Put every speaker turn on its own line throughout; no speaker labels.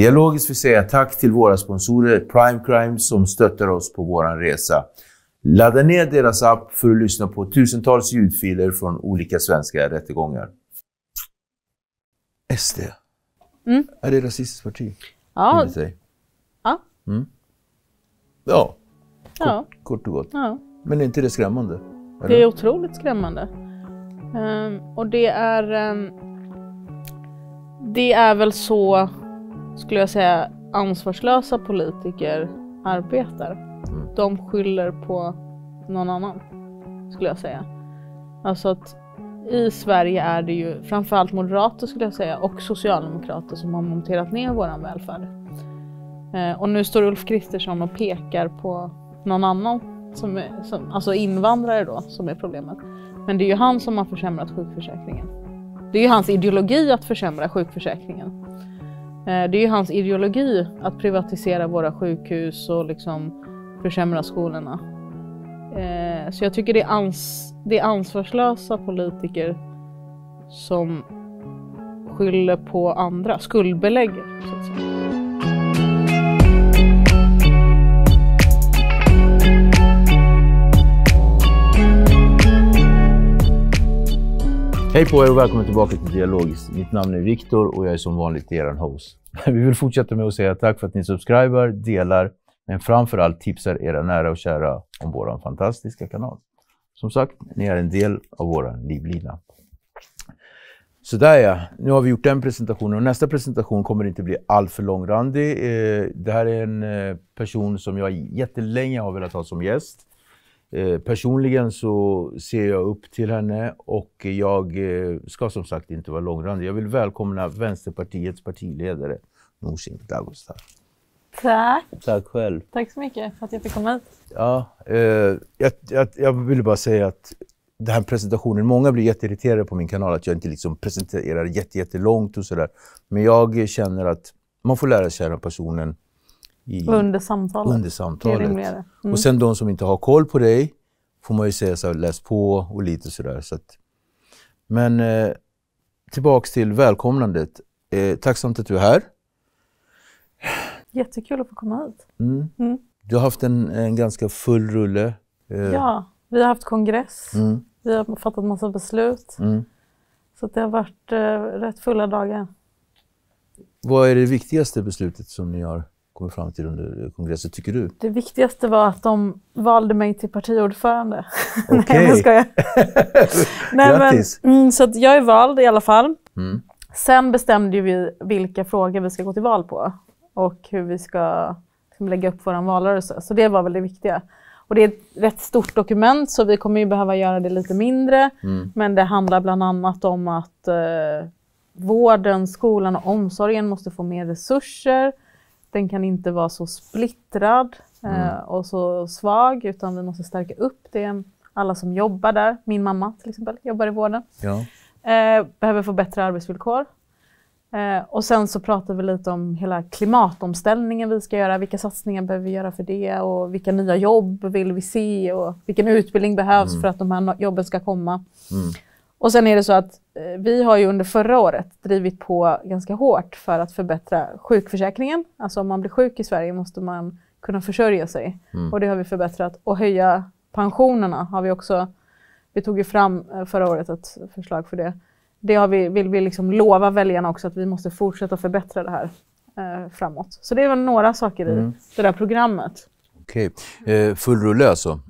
Dialogiskt vill säga tack till våra sponsorer Prime Crime som stöttar oss på vår resa. Ladda ner deras app för att lyssna på tusentals ljudfiler från olika svenska rättegångar. SD.
Mm.
Är det ett rasistiskt parti?
Ja.
dig?
Ja.
Mm. Ja,
Ja.
kort och gott.
ja.
Men är inte det skrämmande?
Det
Eller?
är otroligt skrämmande. Ehm, och det är... ehm, det är väl så, skulle jag säga, ansvarslösa politiker arbetar.
Mm.
De skyller på någon annan, skulle jag säga. Alltså att i Sverige är det ju framförallt moderater skulle jag säga och socialdemokrater som har monterat ner våran välfärd. Eh, och nu står Ulf Kristersson och pekar på någon annan, som är, som, alltså invandrare då, som är problemet. Men det är ju han som har försämrat sjukförsäkringen. Det är ju hans ideologi att försämra sjukförsäkringen. Eh, det är ju hans ideologi att privatisera våra sjukhus och liksom försämra skolorna. Eh, så jag tycker det är, ans det är ansvarslösa politiker som skyller på andra, skuldbelägger så att säga.
Hej på er och välkommen tillbaka till Dialogiskt. Mitt namn är Viktor och jag är som vanligt er host. Vi vill fortsätta med att säga tack för att ni subscriber, delar, men framför allt tipsar era nära och kära om vår fantastiska kanal. Som sagt, ni är en del av vår livlina. Sådär ja, nu har vi gjort den presentationen och nästa presentation kommer inte bli alltför långrandig. Eh, det här är en eh, person som jag jättelänge har velat ha som gäst. Eh, Personligen så ser jag upp till henne och jag eh, ska som sagt inte vara långrandig. Jag vill välkomna Vänsterpartiets partiledare Nooshi Dadgostar.
Tack!
Tack själv.
Tack så mycket för att jag fick komma hit.
Ja, eh, jag, jag, jag vill bara säga att den här presentationen, många blir jätteirriterade på min kanal att jag inte liksom presenterar jätte, jättelångt och sådär. Men jag känner att man får lära känna personen i,
Under samtalet.
under samtalet.
Mm.
Och sen de som inte har koll på dig får man ju säga så här, läs på och lite sådär. Så att, men eh, tillbaks till välkomnandet. Eh, tacksamt att du är här.
Jättekul att få komma hit.
Mm.
Mm.
Du har haft en, en ganska full rulle. Eh,
Ja, vi har haft kongress.
Mm,
Vi har fattat massa beslut.
mm.
Så det har varit eh, rätt fulla dagar.
Vad är det viktigaste beslutet som ni har kommit fram till under kongressen, tycker du?
Det viktigaste var att de valde mig till partiordförande.
Okej.
Nej, jag skojar. Nej,
Grattis.
Men, mm, så att jag är vald i alla fall.
Mm.
Sen bestämde vi vilka frågor vi ska gå till val på och hur vi ska liksom, lägga upp vår valrörelse. Så det var väl det viktiga. Och det är ett rätt stort dokument så vi kommer ju behöva göra det lite mindre.
Mm.
Men det handlar bland annat om att eh, vården, skolan och omsorgen måste få mer resurser. Den kan inte vara så splittrad eh,
Mm.
och så svag utan vi måste stärka upp det. Alla som jobbar där, min mamma till exempel, jobbar i vården.
Ja.
Eh, behöver få bättre arbetsvillkor. Eh, och sen så pratar vi lite om hela klimatomställningen vi ska göra. Vilka satsningar behöver vi göra för det och vilka nya jobb vill vi se och vilken utbildning behövs
Mm.
för att de här jobben ska komma.
Mm.
Och sen är det så att eh, vi har ju under förra året drivit på ganska hårt för att förbättra sjukförsäkringen. Alltså om man blir sjuk i Sverige måste man kunna försörja sig.
Mm.
Och det har vi förbättrat. Och höja pensionerna har vi också. Vi tog ju fram eh, förra året ett förslag för det. Det har vi, vill vi liksom lova väljarna också att vi måste fortsätta förbättra det här eh, framåt. Så det är väl några saker i
Mm.
det där programmet.
Okej. Eh, full rulle alltså?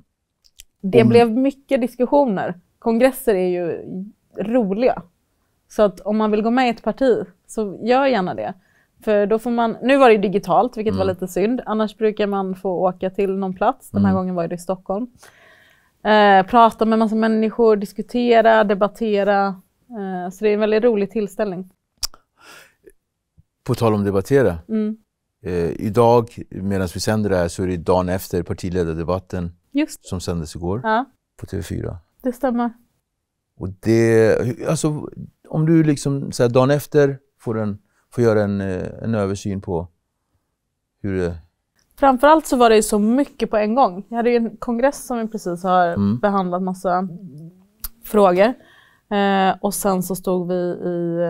Det
Om-
blev mycket diskussioner. Kongresser är ju roliga. Så att om man vill gå med i ett parti, så gör gärna det. För då får man, nu var det digitalt, vilket var
Mm.
lite synd. Annars brukar man få åka till någon plats. Den här
Mm.
gången var det i Stockholm. Eh, prata med massa människor, diskutera, debattera. Eh, så det är en väldigt rolig tillställning.
På tal om debattera.
Mm.
Eh, idag, medan vi sänder det här, så är det dagen efter partiledardebatten
Just
som sändes igår
ja,
på TV4.
Det stämmer.
Och det, alltså, om du liksom så här, dagen efter får, en, får göra en, eh, en översyn på hur det...
Framförallt så var det ju så mycket på en gång. Jag hade ju en kongress som vi precis har
Mm.
behandlat massa frågor. Eh, och sen så stod vi i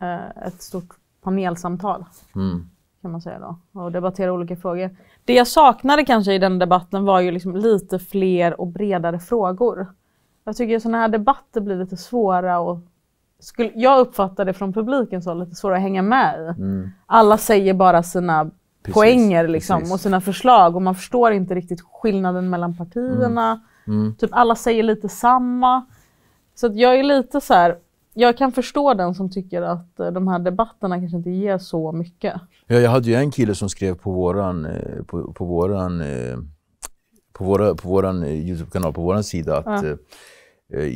eh, ett stort panelsamtal.
Mm.
kan man säga då, och debattera olika frågor. Det jag saknade kanske i den debatten var ju liksom lite fler och bredare frågor. Jag tycker sådana här debatter blir lite svåra och skulle, jag uppfattar det från publiken så lite svåra att hänga med i.
Mm.
Alla säger bara sina
Precis,
poänger liksom,
precis.
och sina förslag och man förstår inte riktigt skillnaden mellan partierna.
Mm.
Typ alla säger lite samma. Så att jag är lite så här, jag kan förstå den som tycker att eh, de här debatterna kanske inte ger så mycket.
Ja, jag hade ju en kille som skrev på våran, eh, på, på våran, eh, på våra, på våran Youtube-kanal, på våran sida att
Ja.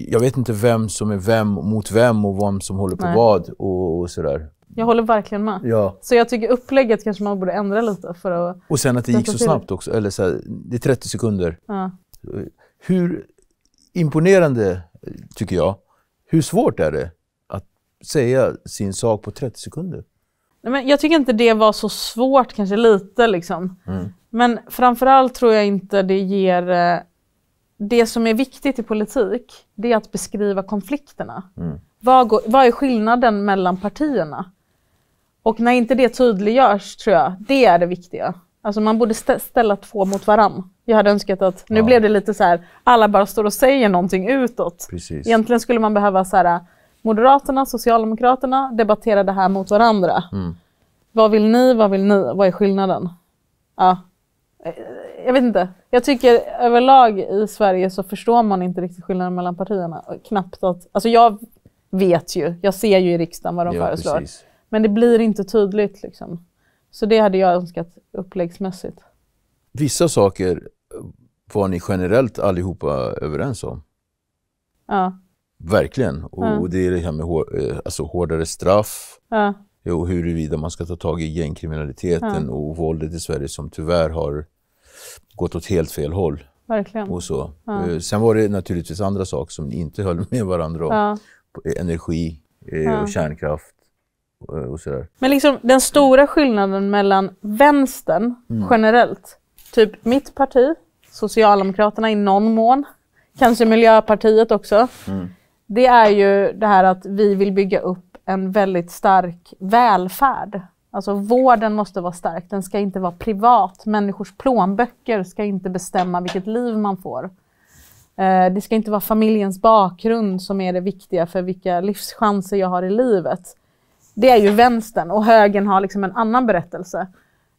jag vet inte vem som är vem mot vem och vem som håller på
Nej.
vad och, och sådär.
Jag håller verkligen med.
Ja.
Så jag tycker upplägget kanske man borde ändra lite för att...
Och sen att det gick så snabbt också, eller så här, det är 30 sekunder.
Ja.
Hur imponerande, tycker jag, hur svårt är det att säga sin sak på 30 sekunder?
Nej, men jag tycker inte det var så svårt, kanske lite liksom.
Mm.
Men framförallt tror jag inte det ger... eh, Det som är viktigt i politik, det är att beskriva konflikterna.
Mm.
Vad, går, vad är skillnaden mellan partierna? Och när inte det tydliggörs, tror jag, det är det viktiga. Alltså man borde stä- ställa två mot varann. Jag hade önskat att, nu
Ja.
blev det lite så här, alla bara står och säger någonting utåt.
Precis.
Egentligen skulle man behöva så här, Moderaterna, Socialdemokraterna debattera det här mot varandra.
Mm.
Vad vill ni, vad vill ni, vad är skillnaden? Ja. Eh, Jag vet inte. Jag tycker överlag i Sverige så förstår man inte riktigt skillnaden mellan partierna. Knappt att, alltså jag vet ju, jag ser ju i riksdagen vad de
Ja,
föreslår.
precis.
Men det blir inte tydligt liksom. Så det hade jag önskat uppläggsmässigt.
Vissa saker var ni generellt allihopa överens om.
Ja,
Verkligen. Och
Ja.
det är det här med hår, eh, alltså hårdare straff
ja,
och huruvida man ska ta tag i gängkriminaliteten och våldet i Sverige som tyvärr har gått åt helt fel håll.
verkligen.
Och så.
Ja.
Eh, Sen var det naturligtvis andra saker som inte höll med varandra om.
Ja.
Energi eh,
Ja.
och kärnkraft och, och sådär.
Men liksom den stora skillnaden mellan vänstern
Mm.
generellt, typ mitt parti, Socialdemokraterna i någon mån, kanske Miljöpartiet också,
Mm.
det är ju det här att vi vill bygga upp en väldigt stark välfärd. Alltså vården måste vara stark, den ska inte vara privat. Människors plånböcker ska inte bestämma vilket liv man får. Eh, Det ska inte vara familjens bakgrund som är det viktiga för vilka livschanser jag har i livet. Det är ju vänstern och högern har liksom en annan berättelse.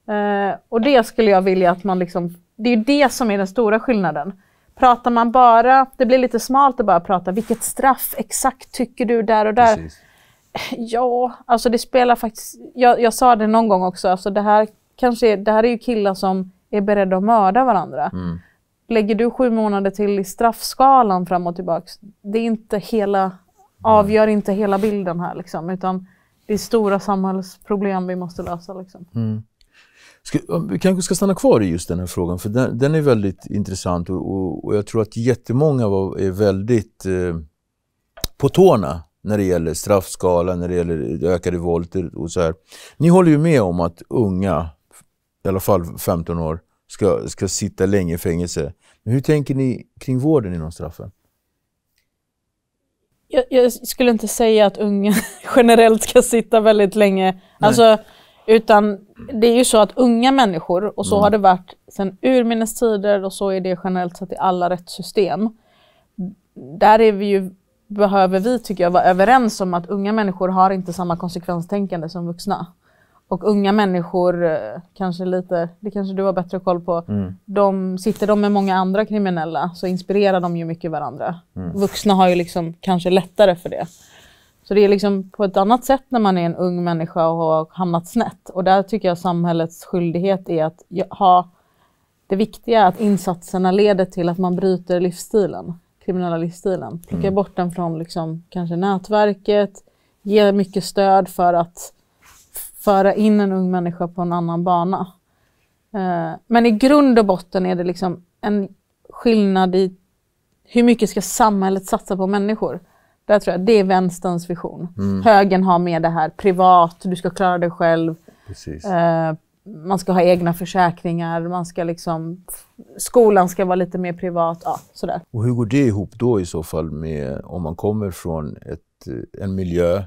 Eh, och det skulle jag vilja att man liksom, det är ju det som är den stora skillnaden. Pratar man bara, det blir lite smalt att bara prata, vilket straff exakt tycker du där och där?
Precis.
Ja, alltså det spelar faktiskt, jag, jag sa det någon gång också, alltså det här kanske det här är ju killar som är beredda att mörda varandra.
Mm.
Lägger du sju månader till i straffskalan fram och tillbaks, det är inte hela, avgör inte hela bilden här liksom, utan det är stora samhällsproblem vi måste lösa liksom.
Mm. Ska, vi kanske ska stanna kvar i just den här frågan, för den, den är väldigt intressant och, och, och jag tror att jättemånga var, är väldigt eh, på tårna när det gäller straffskala, när det gäller ökade våldet och så här. Ni håller ju med om att unga, i alla fall 15 år, ska, ska sitta länge i fängelse. Men hur tänker ni kring vården inom straffen?
Jag, jag skulle inte säga att unga generellt ska sitta väldigt länge. Alltså, utan det är ju så att unga människor, och så
Mm.
har det varit sedan urminnes tider och så är det generellt sett i alla rättssystem. Där är vi ju, behöver vi, tycker jag, vara överens om att unga människor har inte samma konsekvenstänkande som vuxna. Och unga människor, eh, kanske lite, det kanske du har bättre koll på,
Mm.
de, sitter de med många andra kriminella så inspirerar de ju mycket varandra. Vuxna har ju liksom kanske lättare för det. Så det är liksom på ett annat sätt när man är en ung människa och har hamnat snett. Och där tycker jag samhällets skyldighet är att ha det viktiga är att insatserna leder till att man bryter livsstilen, kriminella livsstilen. Plocka bort den från liksom kanske nätverket, ge mycket stöd för att föra in en ung människa på en annan bana. Eh, Men i grund och botten är det liksom en skillnad i hur mycket ska samhället satsa på människor? Där tror jag det är vänsterns vision. Högern har med det här privat, du ska klara dig själv, eh, man ska ha egna försäkringar, man ska liksom, skolan ska vara lite mer privat, ja sådär.
Och hur går det ihop då i så fall med om man kommer från ett, en miljö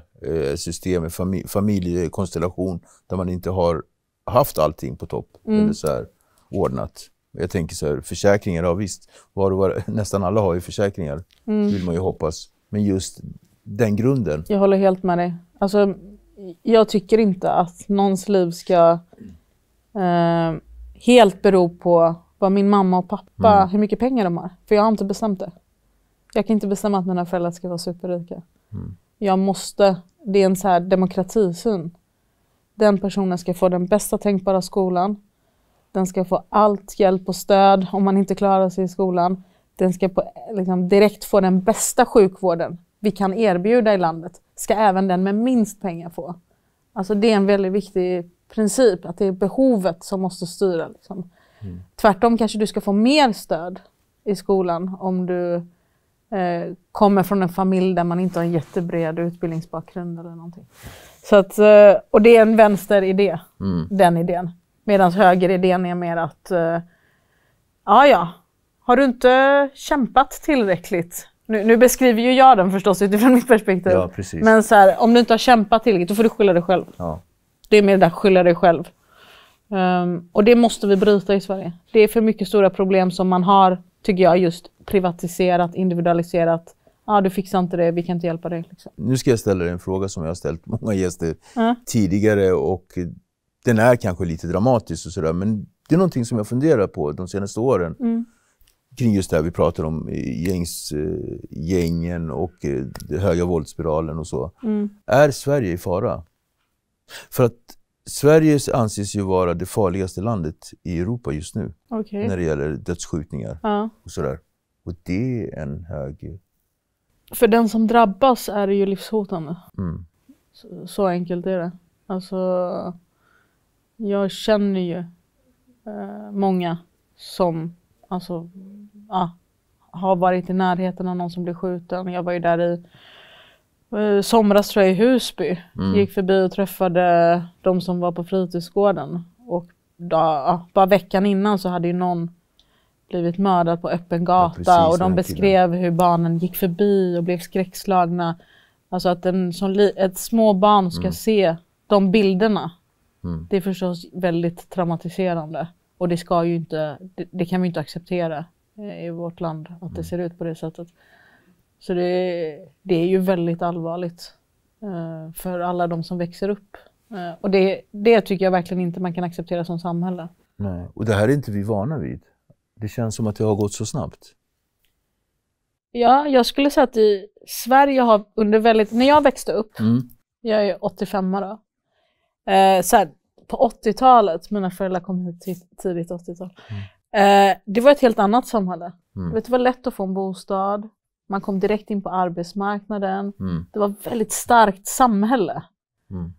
system, en familj, familjekonstellation där man inte har haft allting på topp.
Mm.
Eller så här, ordnat. Jag tänker så här, försäkringar, ja visst, var och var, nästan alla har ju försäkringar,
Mm.
vill man ju hoppas. Men just den grunden.
Jag håller helt med dig. Alltså, jag tycker inte att någons liv ska eh, helt bero på vad min mamma och pappa,
Mm.
hur mycket pengar de har. För jag har inte bestämt det. Jag kan inte bestämma att mina föräldrar ska vara superrika.
Mm.
Jag måste, det är en så här demokratisyn. Den personen ska få den bästa tänkbara skolan. Den ska få allt hjälp och stöd om man inte klarar sig i skolan. Den ska på, liksom, direkt få den bästa sjukvården vi kan erbjuda i landet. Ska även den med minst pengar få. Alltså det är en väldigt viktig princip, att det är behovet som måste styra. Liksom. Tvärtom kanske du ska få mer stöd i skolan om du kommer från en familj där man inte har en jättebred utbildningsbakgrund eller någonting. Så att, eh, och det är en vänsteridé,
Mm.
den idén. Medan högeridén är mer att, eh, ja ja, har du inte kämpat tillräckligt? Nu, nu beskriver ju jag den förstås utifrån mitt perspektiv.
Ja.
Men så här, om du inte har kämpat tillräckligt, då får du skylla dig själv.
Ja.
Det är mer det där skylla dig själv. Ehm, och det måste vi bryta i Sverige. Det är för mycket stora problem som man har, tycker jag, just privatiserat, individualiserat. Ja, du fixar inte det, vi kan inte hjälpa dig. Liksom.
Nu ska jag ställa dig en fråga som jag har ställt många gäster
Ja.
tidigare och den är kanske lite dramatisk och sådär men det är någonting som jag funderar på de senaste åren.
Mm.
Kring just det här vi pratar om, gängs, eh, gängen och eh, den höga våldsspiralen och så.
Mm.
Är Sverige i fara? För att Sverige anses ju vara det farligaste landet i Europa just nu
Okej.
när det gäller dödsskjutningar
Ja.
och sådär. Och det är en hög...
För den som drabbas är det ju livshotande.
Mm.
Så, så enkelt är det. Alltså, jag känner ju eh, många som alltså, ja, har varit i närheten av någon som blir skjuten. Jag var ju där i somras tror jag i Husby.
Mm.
Gick förbi och träffade de som var på fritidsgården. Och då, ja, bara veckan innan så hade ju någon blivit mördad på öppen gata
precis,
och de beskrev hur barnen gick förbi och blev skräckslagna. Alltså att en, li, ett små barn ska se de bilderna.
Mm.
Det är förstås väldigt traumatiserande. Och det ska ju inte, det, det kan vi inte acceptera eh, i vårt land, att det ser ut på det sättet. Så det, det är ju väldigt allvarligt eh, för alla de som växer upp. Eh, och det, det tycker jag verkligen inte man kan acceptera som samhälle.
Nej. Och det här är inte vi vana vid. Det känns som att det har gått så snabbt.
Ja, jag skulle säga att i Sverige har under väldigt, när jag växte upp,
Mm.
jag är 85 då, eh, så här, på 80-talet, mina föräldrar kom hit tid- tidigt 80-tal, eh, det var ett helt annat samhälle.
Mm.
Det var lätt att få en bostad, man kom direkt in på arbetsmarknaden,
Mm.
det var ett väldigt starkt samhälle.
Mm.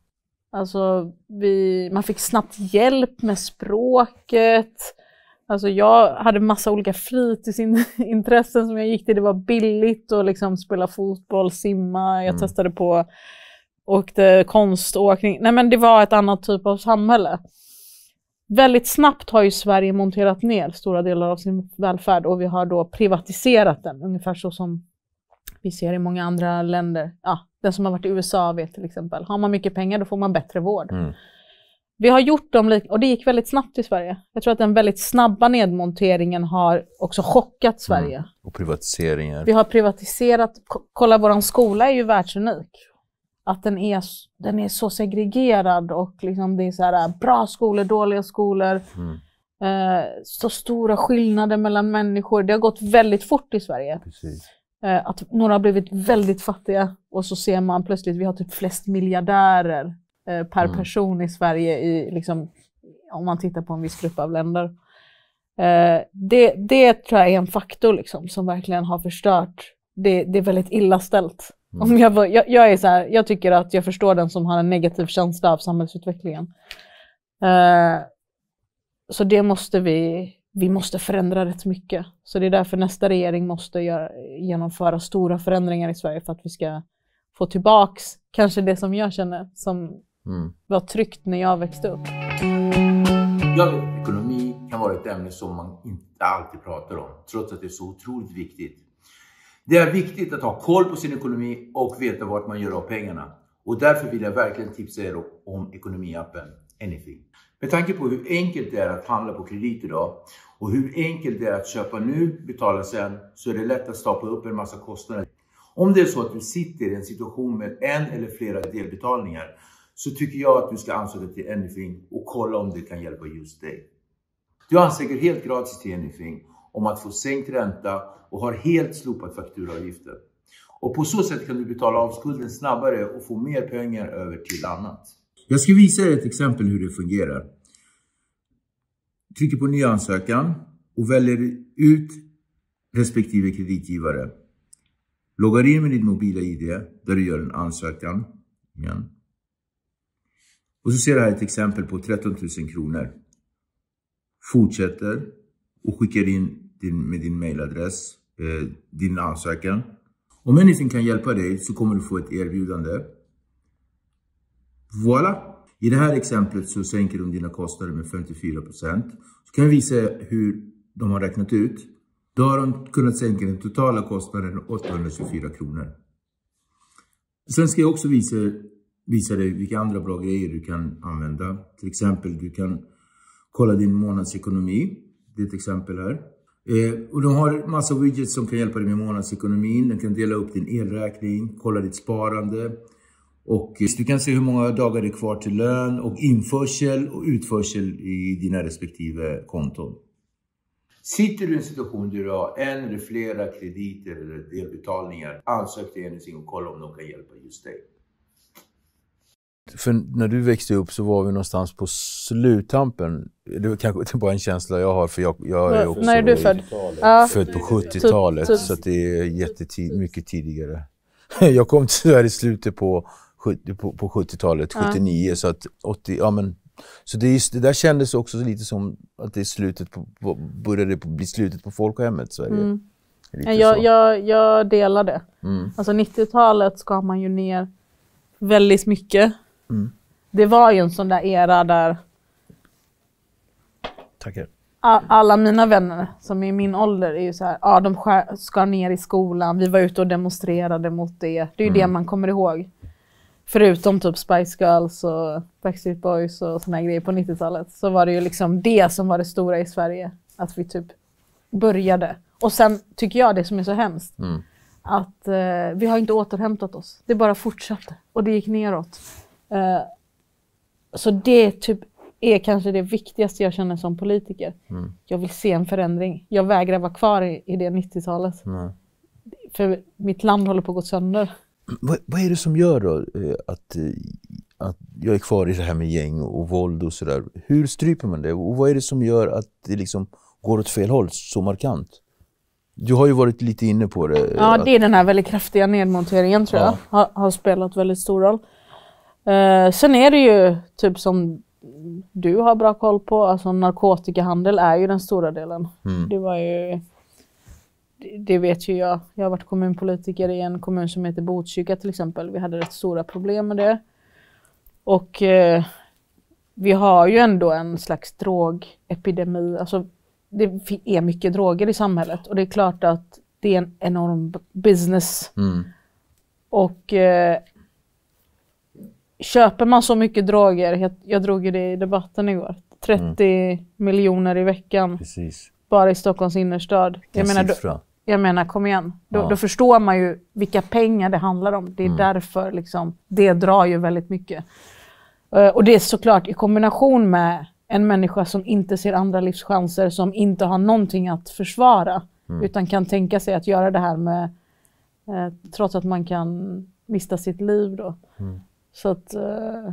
Alltså, vi, man fick snabbt hjälp med språket. Alltså jag hade massa olika fritidsintressen som jag gick till. Det var billigt att liksom spela fotboll, simma, jag
Mm.
testade på åkte konståkning. Nej men det var ett annat typ av samhälle. Väldigt snabbt har ju Sverige monterat ner stora delar av sin välfärd och vi har då privatiserat den, ungefär så som vi ser i många andra länder. Ja, den som har varit i USA vet till exempel. Har man mycket pengar då får man bättre vård.
Mm.
Vi har gjort dem, och det gick väldigt snabbt i Sverige. Jag tror att den väldigt snabba nedmonteringen har också chockat Sverige.
Och privatiseringar.
Vi har privatiserat, ko- kolla våran skola är ju världsunik. Att den är, den är så segregerad och liksom det är så här, äh, bra skolor, dåliga skolor.
Mm.
Eh, så stora skillnader mellan människor. Det har gått väldigt fort i Sverige. Eh, att några har blivit väldigt fattiga och så ser man plötsligt vi har typ flest miljardärer eh, per
Mm.
person i Sverige i, liksom, om man tittar på en viss grupp av länder. Eh, det, det tror jag är en faktor liksom, som verkligen har förstört. Det, det är väldigt illa ställt.
Mm.
Om jag, var- jag, jag, är så här, jag tycker att jag förstår den som har en negativ känsla av samhällsutvecklingen. Eh, så det måste vi, vi måste förändra rätt mycket. Så det är därför nästa regering måste göra, genomföra stora förändringar i Sverige för att vi ska få tillbaks kanske det som jag känner som
Mm.
var tryggt när jag växte upp.
Jag vet, ekonomi kan vara ett ämne som man inte alltid pratar om, trots att det är så otroligt viktigt. Det är viktigt att ha koll på sin ekonomi och veta vart man gör av pengarna. Och därför vill jag verkligen tipsa er om ekonomiappen Anything. Med tanke på hur enkelt det är att handla på kredit idag och hur enkelt det är att köpa nu, betala sen, så är det lätt att stapla upp en massa kostnader. Om det är så att du sitter i en situation med en eller flera delbetalningar så tycker jag att du ska ansöka till Anything och kolla om det kan hjälpa just dig. Du ansöker helt gratis till Anything om att få sänkt ränta och har helt slopat fakturaavgiften. Och på så sätt kan du betala av skulden snabbare och få mer pengar över till annat. Jag ska visa er ett exempel hur det fungerar. Trycker på ny ansökan och väljer ut respektive kreditgivare. Loggar in med ditt mobila ID där du gör en ansökan. Igen. Och så ser du här ett exempel på 13 000 kronor. Fortsätter och skickar in din, med din mailadress eh, din ansökan. Om människan kan hjälpa dig så kommer du få ett erbjudande. Voilà! I det här exemplet så sänker de dina kostnader med 54%. Så kan jag visa hur de har räknat ut. Då har de kunnat sänka den totala kostnaden med 824 kronor. Sen ska jag också visa, visa dig vilka andra bra grejer du kan använda. Till exempel, du kan kolla din månadsekonomi. Det är ett exempel här. Eh, och de har massa widgets som kan hjälpa dig med månadsekonomin. Den kan dela upp din elräkning, kolla ditt sparande. Och eh, du kan se hur många dagar det är kvar till lön och införsel och utförsel i dina respektive konton. Sitter du i en situation där du har en eller flera krediter eller delbetalningar, ansök till Anything och kolla om de kan hjälpa just dig.
För när du växte upp så var vi någonstans på sluttampen. Det är kanske bara en känsla jag har för jag, jag är också
När är du född?
född på 70-talet så att det är jättetid, mycket tidigare. Jag kom tyvärr i slutet på, 70, på, på 70-talet, 79 så att 80, ja men så det, är, det där kändes också lite som att det är slutet på, på, började bli slutet på folkhemmet. Så det,
Mm. Jag,
så.
jag, jag delar det.
Mm.
Alltså 90-talet skar man ju ner väldigt mycket.
Mm.
Det var ju en sån där era där
Tackar.
alla mina vänner som är i min ålder är ju så här, ja de skär, skar ner i skolan, vi var ute och demonstrerade mot det. Det är ju det man kommer ihåg. Förutom typ Spice Girls och Backstreet Boys och såna grejer på 90-talet så var det ju liksom det som var det stora i Sverige. Att vi typ började. Och sen tycker jag det som är så hemskt
Mm.
att eh, vi har inte återhämtat oss. Det bara fortsatte och det gick neråt. Eh, så det typ är kanske det viktigaste jag känner som politiker.
Mm.
Jag vill se en förändring. Jag vägrar vara kvar i, i det 90-talet.
Nej.
För mitt land håller på att gå sönder.
Vad, vad är det som gör då eh, att, eh, att jag är kvar i det här med gäng och våld och sådär? Hur stryper man det? Och vad är det som gör att det liksom går åt fel håll så markant? Du har ju varit lite inne på det.
Ja,
att-
det är den här väldigt kraftiga nedmonteringen tror jag.
Ja.
Har, har spelat väldigt stor roll. Eh, sen är det ju typ som du har bra koll på, alltså narkotikahandel är ju den stora delen.
Mm.
Det var ju, det, vet ju jag. Jag har varit kommunpolitiker i en kommun som heter Botkyrka till exempel. Vi hade rätt stora problem med det. Och eh, vi har ju ändå en slags drogepidemi. Alltså, det är mycket droger i samhället och det är klart att det är en enorm business.
Mm.
Och eh, köper man så mycket droger, jag, jag drog ju det i debatten igår, 30 miljoner i veckan
Precis.
bara i Stockholms innerstad. Jag
En
menar, då, jag menar, kom igen. Då,
Ja.
då förstår man ju vilka pengar det handlar om. Det är
Mm.
därför liksom, det drar ju väldigt mycket. Eh, och det är såklart i kombination med en människa som inte ser andra livschanser, som inte har någonting att försvara,
Mm.
utan kan tänka sig att göra det här med, eh, trots att man kan mista sitt liv då.
Mm.
Så att eh,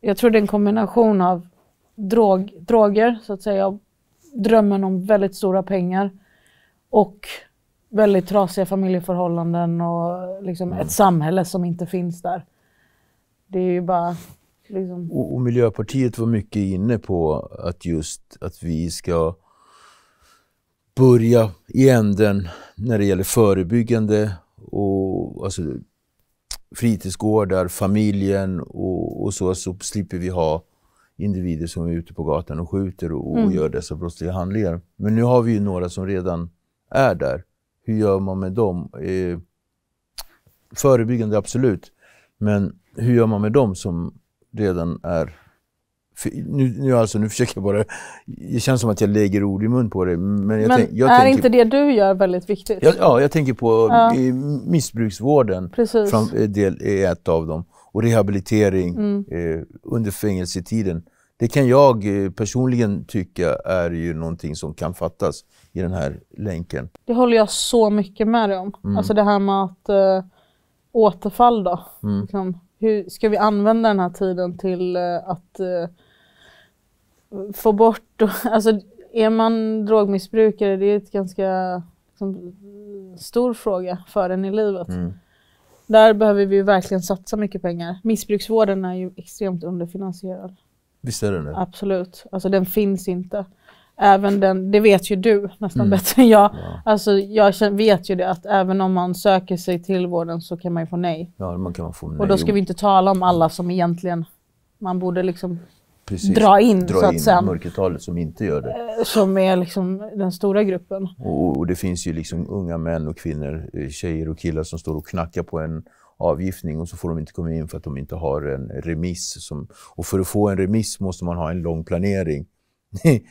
jag tror det är en kombination av drog, droger, så att säga, drömmen om väldigt stora pengar och väldigt trasiga familjeförhållanden och liksom ett samhälle som inte finns där. Det är ju bara liksom...
Och, och Miljöpartiet var mycket inne på att just att vi ska börja i änden när det gäller förebyggande och alltså fritidsgårdar, familjen och, och så, så slipper vi ha individer som är ute på gatan och skjuter och, och
Mm.
gör dessa brottsliga handlingar. Men nu har vi ju några som redan är där. Hur gör man med dem? Eh, förebyggande, absolut. Men hur gör man med dem som redan är... Nu, nu, alltså, nu försöker jag bara... Det känns som att jag lägger ord i mun på det. Men, jag
Men
tänk, jag
är
tänker,
inte det du gör väldigt viktigt?
Ja, ja, jag tänker på
Ja.
eh, missbruksvården.
Precis.
Fram, eh, del, är ett av dem. Och rehabilitering
Mm.
eh, under fängelsetiden. Det kan jag eh, personligen tycka är ju någonting som kan fattas i den här länken.
Det håller jag så mycket med dig om.
Mm.
Alltså det här med att äh, återfall då.
Mm.
Liksom, hur ska vi använda den här tiden till eh, att eh, få bort, alltså är man drogmissbrukare det är ett ganska liksom, stor fråga för en i livet.
Mm.
Där behöver vi verkligen satsa mycket pengar. Missbruksvården är ju extremt underfinansierad.
Visst är det det?
Absolut. Alltså den finns inte. Även den, det vet ju du nästan
Mm.
bättre än jag.
Ja.
Alltså jag vet ju det att även om man söker sig till vården så kan man ju få nej.
Ja, man kan få
Och då ska vi inte tala om alla som egentligen man borde liksom
Precis.
dra in
dra
så att
in
säga.
mörkertalet som inte gör det.
eh, Som är liksom den stora gruppen.
Och, och det finns ju liksom unga män och kvinnor, eh, tjejer och killar som står och knackar på en avgiftning och så får de inte komma in för att de inte har en remiss. Som, och för att få en remiss måste man ha en lång planering.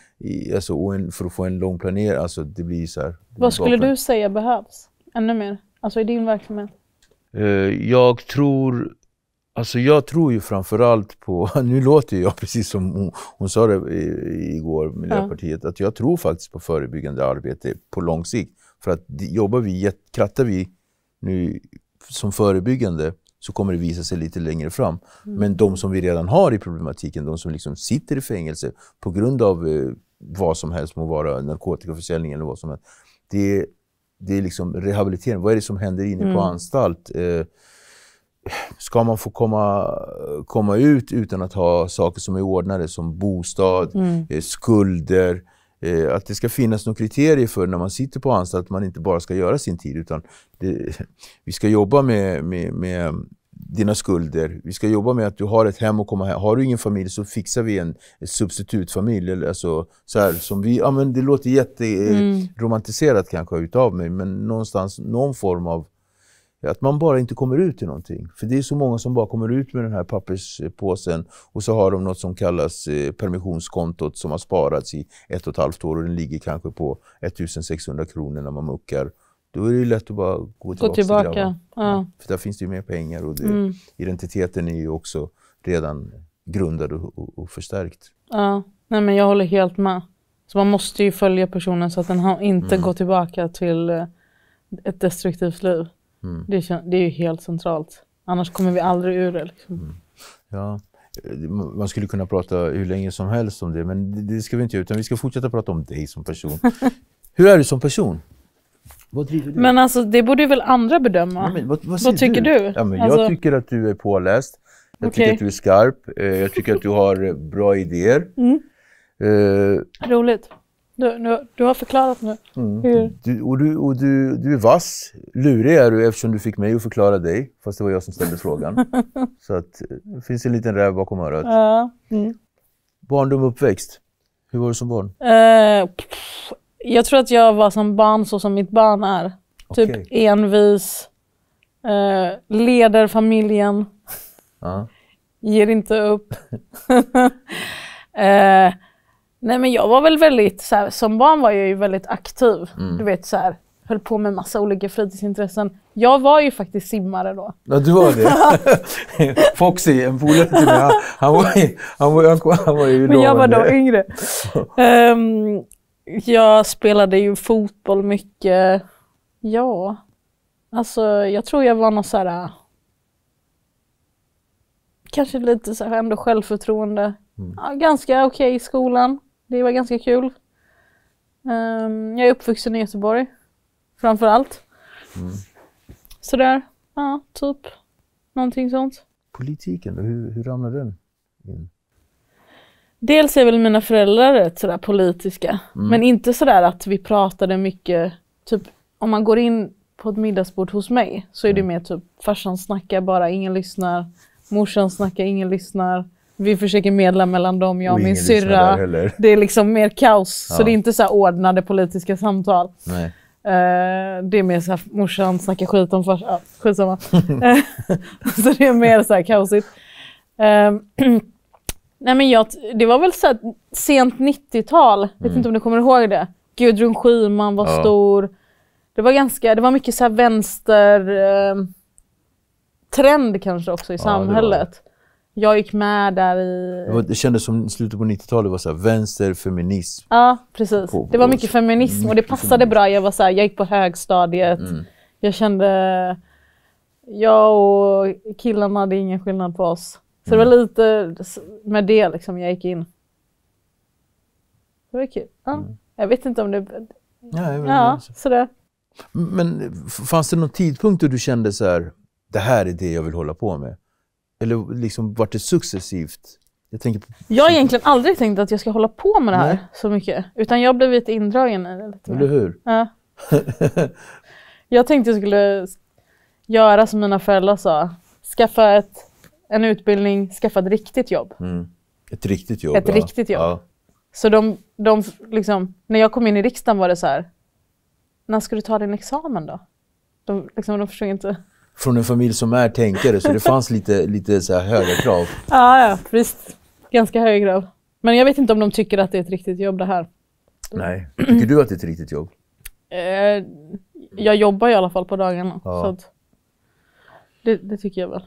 Alltså, och en, för att få en lång planering, alltså det blir så här.
Vad skulle
vapen.
du säga behövs? Ännu mer? Alltså i din verksamhet?
Eh, jag tror Alltså jag tror ju framförallt på, nu låter jag precis som hon, hon sa det igår, Miljöpartiet, att jag tror faktiskt på förebyggande arbete på lång sikt. För att jobbar vi, krattar vi nu som förebyggande så kommer det visa sig lite längre fram. Men de som vi redan har i problematiken, de som liksom sitter i fängelse på grund av eh, vad som helst, må vara narkotikaförsäljning eller vad som helst. Det, det är liksom rehabilitering. Vad är det som händer inne på
Mm.
anstalt? Eh, ska man få komma, komma ut utan att ha saker som är ordnade som bostad,
Mm.
eh, skulder, eh, att det ska finnas några kriterier för när man sitter på anstalt att man inte bara ska göra sin tid utan det, vi ska jobba med, med, med dina skulder. Vi ska jobba med att du har ett hem att komma hem. Har du ingen familj så fixar vi en, substitutfamilj. Eller alltså, så här, som vi, ja, men det låter jätteromantiserat kanske utav mig men någonstans någon form av att man bara inte kommer ut till någonting. För det är så många som bara kommer ut med den här papperspåsen och så har de något som kallas eh, permissionskontot som har sparats i ett och ett halvt år och den ligger kanske på 1600 kronor när man muckar. Då är det ju lätt att bara gå tillbaka,
Gå
till
tillbaka. Ja.
För där finns det ju mer pengar och det,
Mm.
identiteten är ju också redan grundad och, och, förstärkt.
Ja, nej men jag håller helt med. Så man måste ju följa personen så att den har- inte
Mm.
går tillbaka till eh, ett destruktivt liv.
Mm.
Det, det är ju helt centralt. Annars kommer vi aldrig ur det. Liksom.
Ja, eh, man skulle kunna prata hur länge som helst om det, men det- ska vi inte göra, utan vi ska fortsätta prata om dig som person. hur är du som person? Vad driver du?
Men alltså det borde väl andra bedöma.
Ja, men vad, vad,
vad tycker du?
Ja, men
Alltså-
Jag tycker att du är påläst, jag tycker att du är skarp, eh, jag tycker att du har bra idéer.
Mm.
Eh,
Roligt. Du, du, du har förklarat nu.
mm.
Hur?
du, och du, och du, du är vass, lurig är du eftersom du fick mig att förklara dig, fast det var jag som ställde frågan. Så att det finns en liten räv bakom örat.
Ja. Mm.
Barndom och uppväxt, hur var du som barn?
Eh, pff, jag tror att jag var som barn så som mitt barn är. Typ
Okej.
envis, eh, leder familjen,
Ja.
ger inte upp. eh, nej men jag var väl väldigt, så här, som barn var jag ju väldigt aktiv.
Mm.
Du vet så här, höll på med massa olika fritidsintressen. Jag var ju faktiskt simmare då.
Ja, du var det? Foxy, en polare till mig, han, han, var, ju- han, var, han, var ju
Men jag var då yngre. Ehm, jag spelade ju fotboll mycket. Ja, alltså jag tror jag var någon så här. Kanske lite så här ändå självförtroende.
Mm.
Ja, ganska okej i skolan. Det var ganska kul. Ehm, jag är uppvuxen i Göteborg. Framför allt.
Mm.
Sådär, ja typ. Någonting sånt.
Politiken, hur, hur ramlade den in?
Dels är väl mina föräldrar rätt sådär politiska.
Mm.
Men inte sådär att vi pratade mycket, typ om man går in på ett middagsbord hos mig så är det
Mm.
mer typ farsan snackar bara, ingen lyssnar. Morsan snackar, ingen lyssnar. Vi försöker medla mellan dem, jag och, min
lyssnar där
syrra. Det är liksom mer kaos. Så
Ja.
det är inte så ordnade politiska samtal.
Nej.
Eh, det är mer så här morsan snackar skit om farsan. Ja, skitsamma. Eh, så det är mer så här kaosigt. Eh, nej men jag, det var väl så här sent 90-tal, vet inte om du kommer ihåg det. Gudrun Schyman var
Ja.
stor. Det var ganska, det var mycket så här vänster eh, trend kanske också i
det.
samhället. Jag gick med där i...
Det, var, det kändes som slutet på 90-talet var så här vänster, feminism.
Ja, precis.
På-
Det var mycket feminism och det passade bra. Jag var så här, jag gick på högstadiet.
Mm.
Jag kände, jag och killarna hade ingen skillnad på oss. Så det var
Mm.
lite med det liksom jag gick in. Det var kul. Ja.
Mm.
Jag vet inte om det...
Ja,
Ja, sådär.
Men fanns det någon tidpunkt då du kände så här, det här är det jag vill hålla på med? Eller liksom vart det successivt? Jag tänker på...
Jag har egentligen aldrig tänkt att jag ska hålla på med det här
Nej.
så mycket. Utan jag har blivit indragen i det lite
Eller hur?
Ja. Jag tänkte jag skulle göra som mina föräldrar sa. Skaffa ett, en utbildning, skaffa ett riktigt jobb.
Mm. Ett riktigt jobb.
Ett
ja.
riktigt jobb.
Ja.
Så de, de liksom, när jag kom in i riksdagen var det så här. När ska du ta din examen då? De, liksom, de förstod inte.
Från en familj som är tänkare, så det fanns lite, lite så höga krav.
Ja, ja, visst. Ganska hög krav. Men jag vet inte om de tycker att det är ett riktigt jobb det här.
Nej. Tycker du att det är ett riktigt jobb?
Eh, jag jobbar i alla fall på dagarna.
Ja.
Så det, det tycker jag väl.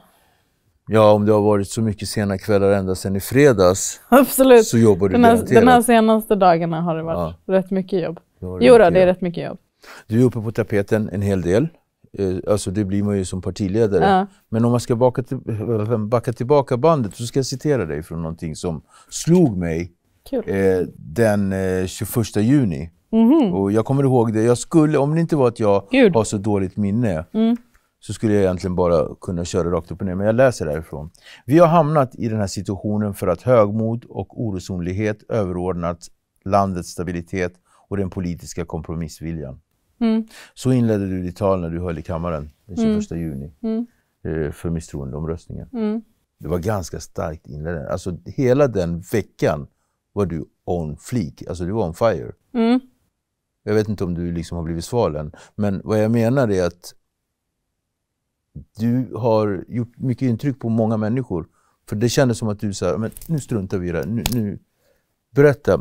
Ja, om det har varit så mycket sena kvällar ända sedan i fredags
Absolut.
så jobbar du
Den här,
garanterat.
den här senaste dagarna har det varit rätt mycket jobb.
Det
Jo
garanterat.
det är rätt mycket jobb.
Du är uppe på tapeten en hel del. Eh, Alltså det blir man ju som partiledare.
Ja.
Men om man ska backa, till, backa tillbaka bandet så ska jag citera dig från någonting som slog mig eh, den eh, 21 juni.
Mhm.
Och jag kommer ihåg det. Jag skulle, om det inte var att jag
Gud.
har så dåligt minne,
Mm.
så skulle jag egentligen bara kunna köra rakt upp och ner. Men jag läser därifrån. Vi har hamnat i den här situationen för att högmod och orosonlighet överordnat landets stabilitet och den politiska kompromissviljan.
Mm.
Så inledde du ditt tal när du höll i kammaren den 21 juni
Mm.
eh, för misstroendeomröstningen.
Mm.
Det var ganska starkt inledande. Alltså hela den veckan var du on fleek, alltså du var on fire.
Mm.
Jag vet inte om du liksom har blivit svalen, men vad jag menar är att du har gjort mycket intryck på många människor. För det kändes som att du sa, men nu struntar vi i det nu, nu. Berätta,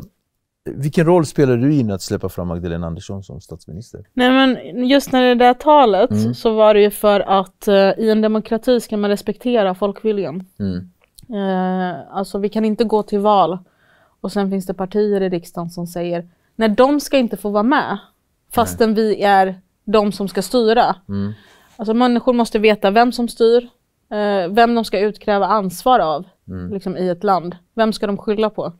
vilken roll spelar du in att släppa fram Magdalena Andersson som statsminister?
Nej men just när det där talet
Mm.
så var det ju för att eh, i en demokrati ska man respektera folkviljan.
Mm.
Eh, alltså vi kan inte gå till val och sen finns det partier i riksdagen som säger nej de ska inte få vara med fastän vi är de som ska styra.
Mm.
Alltså människor måste veta vem som styr, eh, vem de ska utkräva ansvar av
Mm.
liksom, i ett land. Vem ska de skylla på?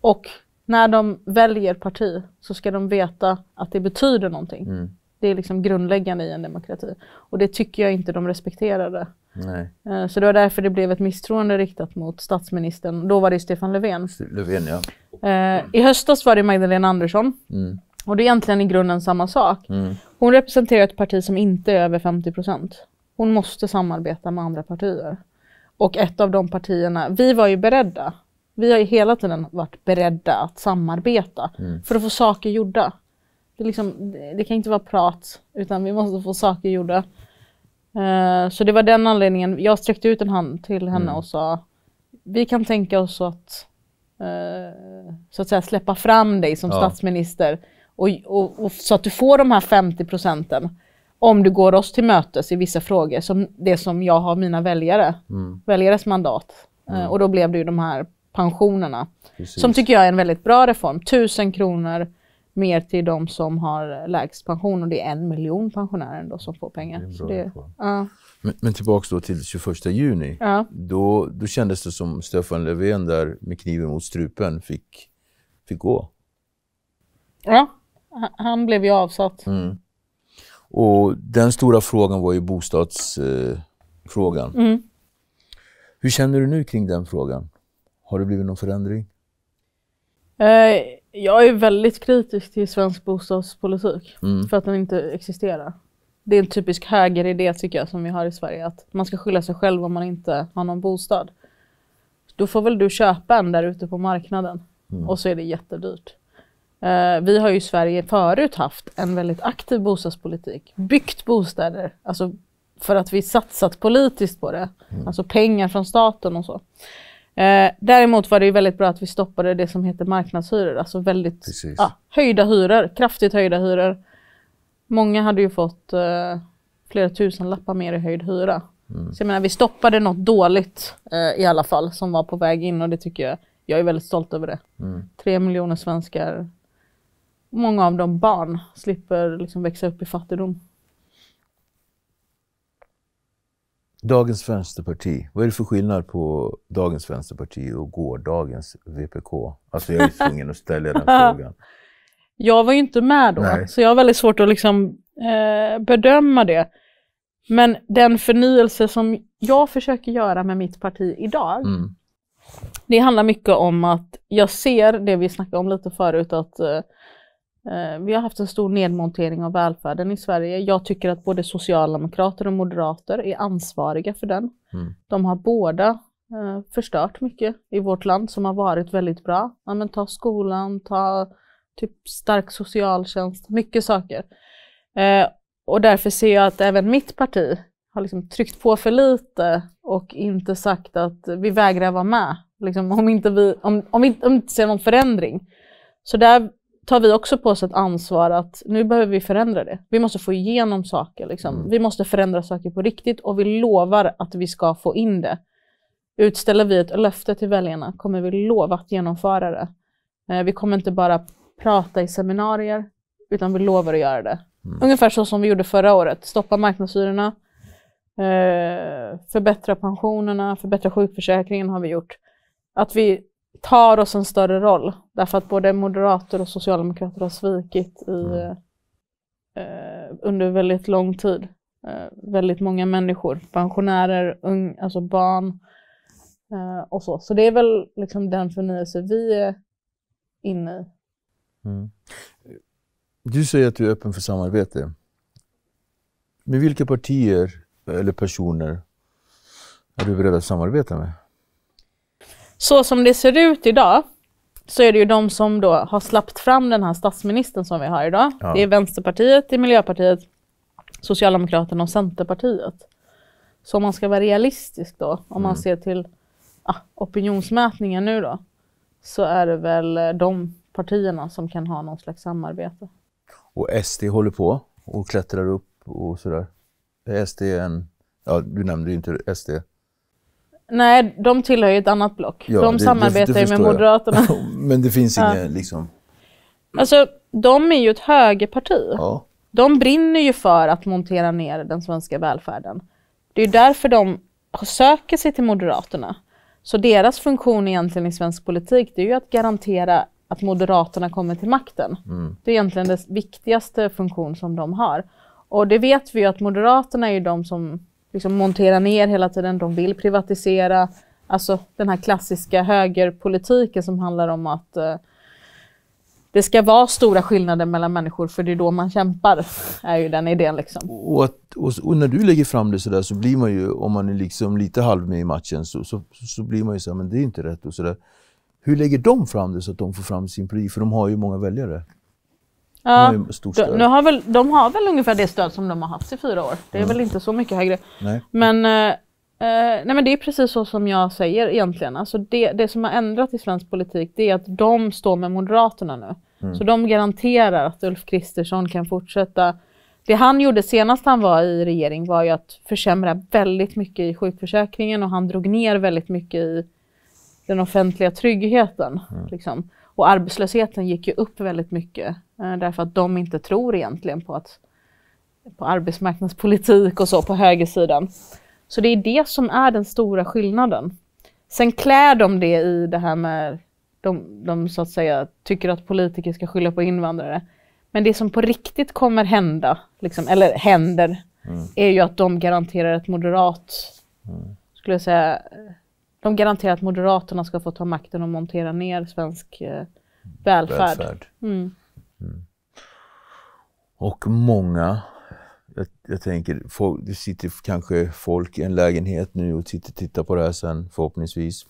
Och när de väljer parti så ska de veta att det betyder någonting.
Mm.
Det är liksom grundläggande i en demokrati. Och det tycker jag inte de respekterade.
Nej,
Eh, Så det var därför det blev ett misstroende riktat mot statsministern. Då var det Stefan Löfven.
Löfven ja.
Eh, I höstas var det Magdalena Andersson.
Mm.
Och det är egentligen i grunden samma sak.
Mm.
Hon representerar ett parti som inte är över 50 procent. Hon måste samarbeta med andra partier. Och ett av de partierna, vi var ju beredda. Vi har ju hela tiden varit beredda att samarbeta
Mm.
för att få saker gjorda. Det, liksom, det kan inte vara prat, utan vi måste få saker gjorda. Eh, så det var den anledningen, jag sträckte ut en hand till henne
Mm.
och sa vi kan tänka oss att, eh, så att säga, släppa fram dig som
Ja.
statsminister och, och, och, så att du får de här 50 procenten om du går oss till mötes i vissa frågor, som det som jag har mina väljare,
Mm.
väljares mandat. Eh, och då blev det ju de här pensionerna,
Precis.
som tycker jag är en väldigt bra reform. Tusen kronor mer till de som har lägst pension och det är en miljon pensionärer ändå som får pengar.
Det är
det, ja,
Men, men tillbaks då till 21 juni.
ja.
Då, då kändes det som Stefan Löfven där med kniven mot strupen fick, fick gå.
ja, han- blev ju avsatt.
Mm. Och den stora frågan var ju bostadsfrågan. Eh.
Mm.
Hur känner du nu kring den frågan? Har det blivit någon förändring?
Eh, jag är väldigt kritisk till svensk bostadspolitik
Mm.
för att den inte existerar. Det är en typisk högeridé tycker jag som vi har i Sverige att man ska skylla sig själv om man inte har någon bostad. Då får väl du köpa en där ute på marknaden
Mm.
och så är det jättedyrt. Eh, vi har ju i Sverige förut haft en väldigt aktiv bostadspolitik, byggt bostäder, alltså för att vi satsat politiskt på det, mm. alltså pengar från staten och så. Eh, däremot var det ju väldigt bra att vi stoppade det som heter marknadshyror, alltså väldigt ja, höjda hyror, kraftigt höjda hyror. Många hade ju fått eh, flera tusen lappar mer i höjd hyra. Mm. Så jag menar, vi stoppade något dåligt eh, i alla fall som var på väg in och det tycker jag, jag är väldigt stolt över det. Mm. Tre miljoner svenskar, många av dem barn, slipper liksom växa upp i fattigdom.
Dagens Vänsterparti, vad är det för skillnad på dagens Vänsterparti och gårdagens VPK? Alltså jag är tvungen att ställa den frågan.
Jag var ju inte med då, Nej. så jag har väldigt svårt att liksom, eh, bedöma det. Men den förnyelse som jag försöker göra med mitt parti idag, mm. det handlar mycket om att jag ser det vi snackade om lite förut, att eh, vi har haft en stor nedmontering av välfärden i Sverige. Jag tycker att både socialdemokrater och moderater är ansvariga för den. Mm. De har båda eh, förstört mycket i vårt land som har varit väldigt bra. Ja, men ta skolan, ta typ stark socialtjänst, mycket saker. Eh, och därför ser jag att även mitt parti har liksom tryckt på för lite och inte sagt att vi vägrar vara med. Liksom, om, inte vi, om, om, vi, om vi inte ser någon förändring. Så där tar vi också på oss ett ansvar att nu behöver vi förändra det. Vi måste få igenom saker. Liksom. Mm. Vi måste förändra saker på riktigt och vi lovar att vi ska få in det. Utställer vi ett löfte till väljarna kommer vi lova att genomföra det. Eh, vi kommer inte bara prata i seminarier, utan vi lovar att göra det. Mm. Ungefär så som vi gjorde förra året. Stoppa marknadshyrorna, eh, förbättra pensionerna, förbättra sjukförsäkringen har vi gjort. Att vi tar oss en större roll, därför att både moderater och socialdemokrater har svikit i, mm. eh, under väldigt lång tid. Eh, väldigt många människor, pensionärer, ung, alltså barn eh, och så. Så det är väl liksom den förnyelse vi är inne i. Mm.
Du säger att du är öppen för samarbete. Med vilka partier eller personer är du beredd att samarbeta med?
Så som det ser ut idag så är det ju de som då har släppt fram den här statsministern som vi har idag. Ja. Det är Vänsterpartiet, det är Miljöpartiet, Socialdemokraterna och Centerpartiet. Så om man ska vara realistisk då, om mm. man ser till ah, opinionsmätningen nu då, så är det väl de partierna som kan ha någon slags samarbete.
Och SD håller på och klättrar upp och sådär. Är SD en... Ja, du nämnde ju inte SD.
Nej, de tillhör ju ett annat block. Ja, de det, samarbetar ju med Moderaterna.
Men det finns ja. ingen liksom...
Alltså, de är ju ett högerparti. Ja. De brinner ju för att montera ner den svenska välfärden. Det är ju därför de söker sig till Moderaterna. Så deras funktion egentligen i svensk politik, det är ju att garantera att Moderaterna kommer till makten. Mm. Det är egentligen den viktigaste funktion som de har. Och det vet vi ju att Moderaterna är ju de som liksom montera ner hela tiden. De vill privatisera. Alltså den här klassiska högerpolitiken som handlar om att eh, det ska vara stora skillnader mellan människor för det är då man kämpar, är ju den idén. Liksom.
Och, att, och, och när du lägger fram det sådär så blir man ju, om man är liksom lite halv med i matchen, så, så, så blir man ju såhär, men det är inte rätt och sådär. Hur lägger de fram det så att de får fram sin politik? För de har ju många väljare.
Ja, nu har väl, de har väl ungefär det stöd som de har haft i fyra år. Det är mm. väl inte så mycket högre. Nej. Men, eh, eh, nej, men det är precis så som jag säger egentligen. Alltså det, det som har ändrat i svensk politik det är att de står med Moderaterna nu. Mm. Så de garanterar att Ulf Kristersson kan fortsätta. Det han gjorde senast han var i regering var ju att försämra väldigt mycket i sjukförsäkringen och han drog ner väldigt mycket i den offentliga tryggheten. Mm. Liksom. Och arbetslösheten gick ju upp väldigt mycket därför att de inte tror egentligen på, att, på arbetsmarknadspolitik och så på högersidan. Så det är det som är den stora skillnaden. Sen klär de det i det här med, de, de så att säga tycker att politiker ska skylla på invandrare. Men det som på riktigt kommer hända, liksom, eller händer, mm. är ju att de garanterar ett moderat, mm. skulle jag säga, de garanterar att Moderaterna ska få ta makten och montera ner svensk eh, välfärd. välfärd. Mm. Mm.
Och många, jag, jag tänker, folk, det sitter kanske folk i en lägenhet nu och sitter, tittar på det här sen förhoppningsvis.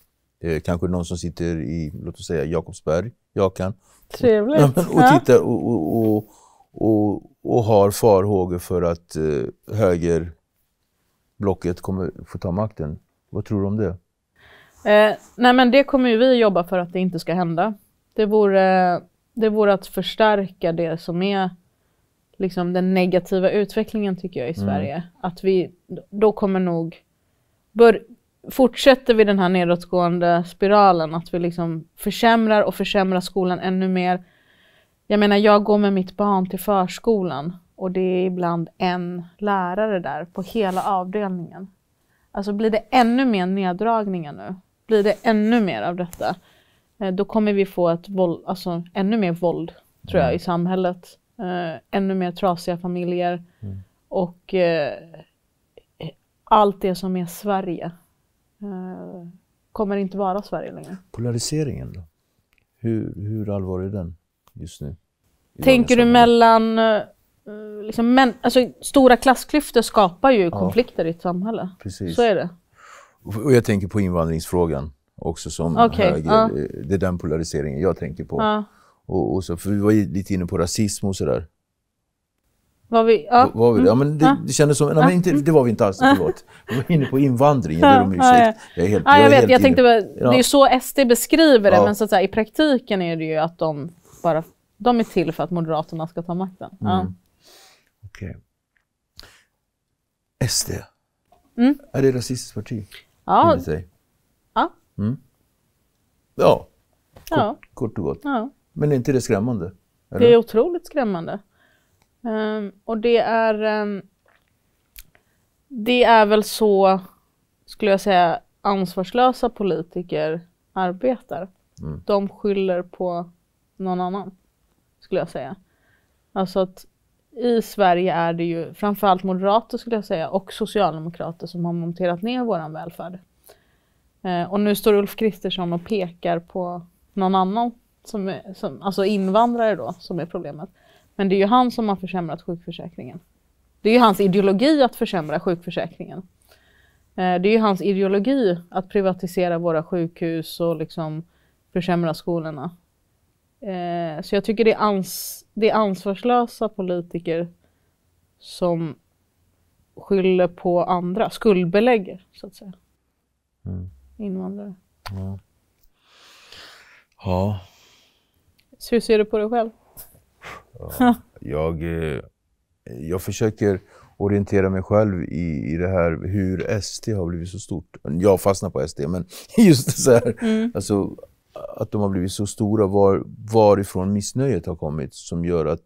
Eh, kanske någon som sitter i, låt oss säga Jakobsberg, Jakan.
Trevligt.
Och
Ja.
tittar och, och, och, och, och har farhågor för att eh, högerblocket kommer få ta makten. Vad tror du om det?
Eh, nej men det kommer ju vi jobba för att det inte ska hända. Det vore, det vore att förstärka det som är liksom den negativa utvecklingen tycker jag i Sverige. Att vi, då kommer nog, bör, fortsätter vi den här nedåtgående spiralen, att vi liksom försämrar och försämrar skolan ännu mer. Jag menar jag går med mitt barn till förskolan och det är ibland en lärare där på hela avdelningen. Alltså blir det ännu mer neddragningar nu, blir det ännu mer av detta, eh, då kommer vi få ett våld, alltså ännu mer våld tror jag i samhället. Eh, ännu mer trasiga familjer och eh, allt det som är Sverige eh, kommer inte vara Sverige längre.
Polariseringen då? Hur, hur allvarlig är den just nu?
Tänker du mellan, eh, liksom, men, alltså, stora klassklyftor skapar ju konflikter i ett samhälle.
Precis.
Så är det.
Och jag tänker på invandringsfrågan också som
Okej,
höger.
ja.
Det är den polariseringen jag tänker på.
Ja.
Och, och så, för vi var ju lite inne på rasism och sådär.
Vad vi, ja.
Va- Var vi det? Ja, men det,
Ja.
det kändes som... Nej, men inte, det var vi inte alls, förlåt. Vi var inne på invandringen,
Ja,
om
ja.
Jag är helt,
Ja, jag
är
vet.
helt
Jag tänkte det är så SD beskriver det, men så att säga, i praktiken är det ju att de bara, de är till för att Moderaterna ska ta makten.
Mm. Okej. SD.
Mm.
Är det rasistiskt parti?
Ja? Ja.
Mm. Ja,
ja,
kort och gott. Men är inte det skrämmande? Eller?
Det är otroligt skrämmande. Ehm, och det är, ehm, det är väl så, skulle jag säga, ansvarslösa politiker arbetar.
Mm.
De skyller på någon annan, skulle jag säga. Alltså att i Sverige är det ju framförallt moderater skulle jag säga och socialdemokrater som har monterat ner våran välfärd. Eh, och nu står Ulf Kristersson och pekar på någon annan, som är, som, alltså invandrare då, som är problemet. Men det är ju han som har försämrat sjukförsäkringen. Det är ju hans ideologi att försämra sjukförsäkringen. Eh, det är ju hans ideologi att privatisera våra sjukhus och liksom försämra skolorna. Eh, så jag tycker det är, ans det är ansvarslösa politiker som skyller på andra, skuldbelägger så att säga.
Mm.
Invandrare.
Ja. ja,
Så hur ser du på dig själv?
jag, eh, jag försöker orientera mig själv i, i det här hur SD har blivit så stort. Jag fastnar på SD, men just så här,
Mm.
alltså, att de har blivit så stora, var, varifrån missnöjet har kommit som gör att,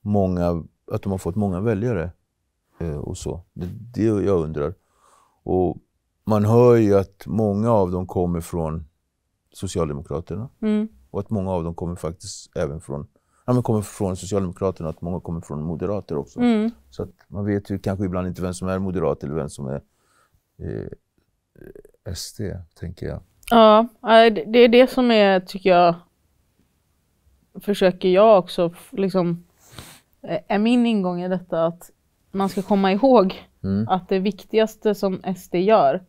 många, att de har fått många väljare. Eh, och så. Det, det jag undrar. Och man hör ju att många av dem kommer från Socialdemokraterna
Mm.
Och att många av dem kommer faktiskt även från, ja, men kommer från Socialdemokraterna och att många kommer från Moderater också.
Mm.
Så att man vet ju kanske ibland inte vem som är moderat eller vem som är eh, SD, tänker jag.
Ja, det är det som är, tycker jag, försöker jag också, liksom, eh, är min ingång i detta att man ska komma ihåg
Mm.
att det viktigaste som SD gör,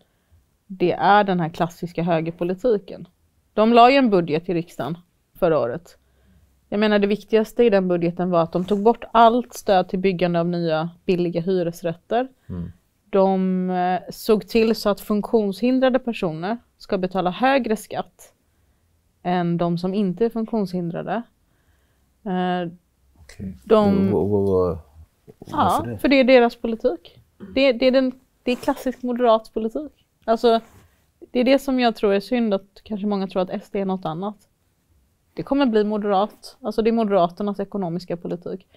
det är den här klassiska högerpolitiken. De la ju en budget i riksdagen förra året. Jag menar det viktigaste i den budgeten var att de tog bort allt stöd till byggande av nya billiga hyresrätter.
Mm.
De eh, såg till så att funktionshindrade personer ska betala högre skatt än de som inte är funktionshindrade. Eh,
Okej.
De- Ja,
det?
för det är deras politik. Det, det, är den, det är klassisk moderat politik. Alltså, det är det som jag tror är synd att kanske många tror att SD är något annat. Det kommer bli moderat, alltså det är moderaternas ekonomiska politik.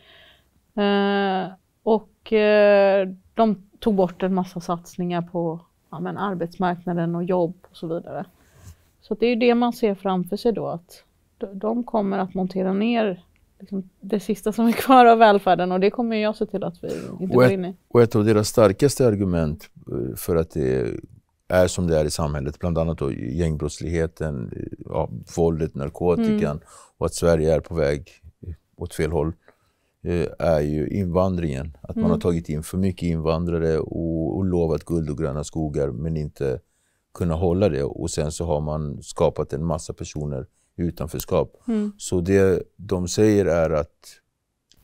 Eh, och eh, de tog bort en massa satsningar på ja, men arbetsmarknaden och jobb och så vidare. Så det är ju det man ser framför sig då att de- kommer att montera ner liksom, det sista som är kvar av välfärden och det kommer jag se till att vi inte
Och
går in i.
Och ett av deras starkaste argument eh, för att det är som det är i samhället, bland annat då gängbrottsligheten, ja, våldet, narkotikan
Mm.
och att Sverige är på väg åt fel håll, eh, är ju invandringen. Att man
Mm.
har tagit in för mycket invandrare och, och lovat guld och gröna skogar men inte kunna hålla det och sen så har man skapat en massa personer i utanförskap.
Mm.
Så det de säger är att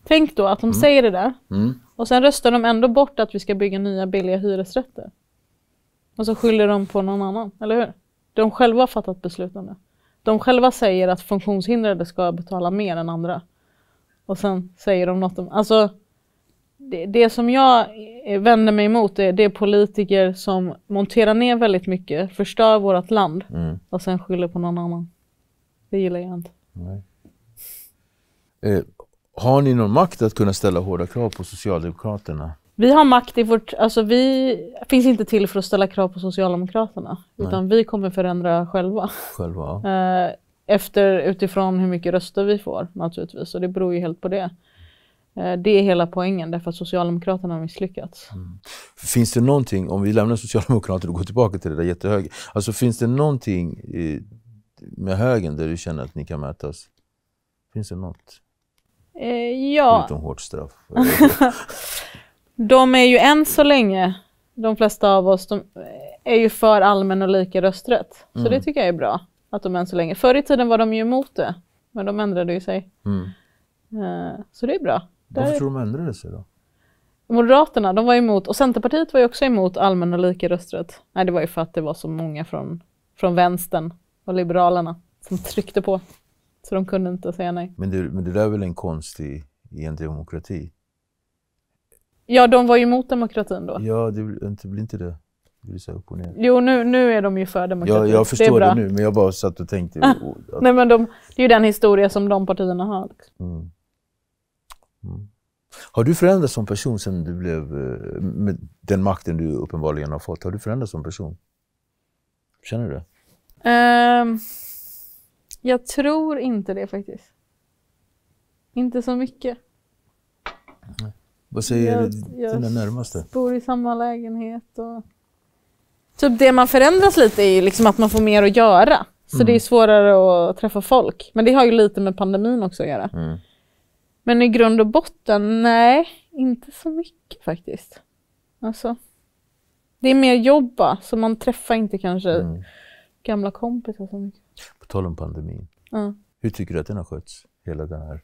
Tänk då att de säger det där
mm,
och sen röstar de ändå bort att vi ska bygga nya billiga hyresrätter. Och så skyller de på någon annan, eller hur? De själva har fattat beslut om det. De själva säger att funktionshindrade ska betala mer än andra. Och sen säger de något om... Alltså, det, det som jag vänder mig emot är, det är politiker som monterar ner väldigt mycket, förstör vårt land
mm,
och sen skyller på någon annan. Det gillar jag inte.
Eh, har ni någon makt att kunna ställa hårda krav på Socialdemokraterna?
Vi har makt i vårt, alltså vi finns inte till för att ställa krav på Socialdemokraterna. Utan vi kommer förändra själva.
Själva?
Eh, Efter, utifrån hur mycket röster vi får naturligtvis. Och det beror ju helt på det. Eh, Det är hela poängen därför att Socialdemokraterna har misslyckats.
Finns det någonting, om vi lämnar Socialdemokraterna och går tillbaka till det där jättehöger. Alltså finns det någonting i, med högern där du känner att ni kan mötas? Finns det något?
Eh, Ja,
Förutom hårt straff?
de är ju än så länge, de flesta av oss, de är ju för allmän och lika rösträtt. Så det tycker jag är bra. Att de än så länge. Förr i tiden var de ju emot det. Men de ändrade ju sig.
Mm.
Eh, Så det är bra.
Varför
Där,
tror du de ändrade sig då?
Moderaterna, de var emot, och Centerpartiet var ju också emot allmän och lika rösträtt. Nej, det var ju för att det var så många från, från vänstern och Liberalerna som tryckte på. Så de kunde inte säga nej.
Men det, men det där är väl en konst i, i en demokrati?
Ja, de var ju emot demokratin då.
Ja, det blir inte, blir inte det. Det.
Jo, nu, nu är de ju för demokrati.
Ja, jag
det
förstår
bra.
det, nu, men jag bara satt och tänkte. och- att,
Nej, men de, det är ju den historia som de partierna har. Liksom.
mm. Mm. Har du förändrats som person sen du blev, eh, med den makten du uppenbarligen har fått? Har du förändrats som person? Känner du det?
Ehm, jag tror inte det faktiskt. Inte så mycket.
Vad säger
Jag- jag-
dina närmaste?
Bor i samma lägenhet och... Typ det man förändras lite är ju liksom att man får mer att göra. Så
Mm.
det är svårare att träffa folk. Men det har ju lite med pandemin också att göra.
Mm.
Men i grund och botten, nej, inte så mycket faktiskt. Alltså, det är mer jobba, så man träffar inte kanske
Mm.
gamla kompisar så mycket.
På tal om pandemin. Hur tycker du att den har skötts? Hela den här,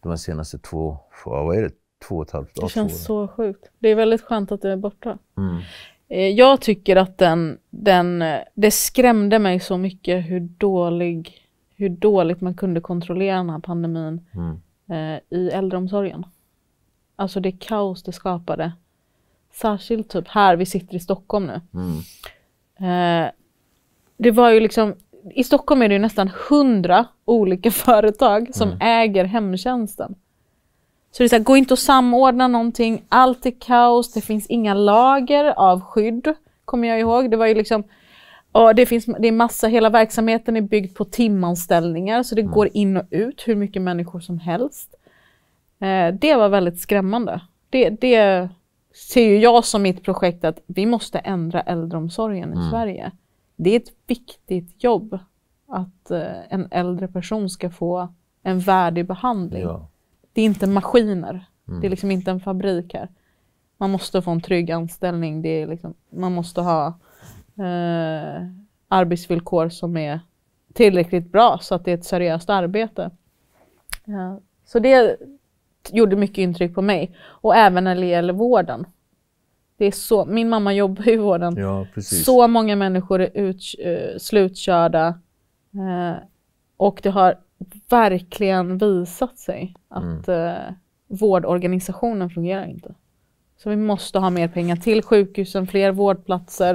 de här senaste två, vad är det, två och ett halvt,
Det känns så sjukt. Det är väldigt skönt att det är borta.
Mm.
Eh, Jag tycker att den, den, det skrämde mig så mycket hur dålig, hur dåligt man kunde kontrollera den här pandemin
Mm.
eh, i äldreomsorgen. Alltså det kaos det skapade. Särskilt typ här, vi sitter i Stockholm nu.
Mm.
Eh, det var ju liksom, i Stockholm är det nästan hundra olika företag som äger hemtjänsten. Så det är så här, gå inte att samordna någonting, allt är kaos, det finns inga lager av skydd, kommer jag ihåg. Det var ju liksom, och det, finns, det är massa, hela verksamheten är byggd på timanställningar, så det går in och ut hur mycket människor som helst. Eh, det var väldigt skrämmande. Det, det ser ju jag som mitt projekt att vi måste ändra äldreomsorgen i Sverige. Det är ett viktigt jobb att eh, en äldre person ska få en värdig behandling.
Ja.
Det är inte maskiner. Det är liksom inte en fabrik här. Man måste få en trygg anställning. Det är liksom, man måste ha eh, arbetsvillkor som är tillräckligt bra så att det är ett seriöst arbete. Ja, så det gjorde mycket intryck på mig. Och även när det gäller vården. Det är så, min mamma jobbar i vården.
ja.
Så många människor är ut, eh, slutkörda. Eh, och det har verkligen visat sig att eh, vårdorganisationen fungerar inte. Så vi måste ha mer pengar till sjukhusen, fler vårdplatser.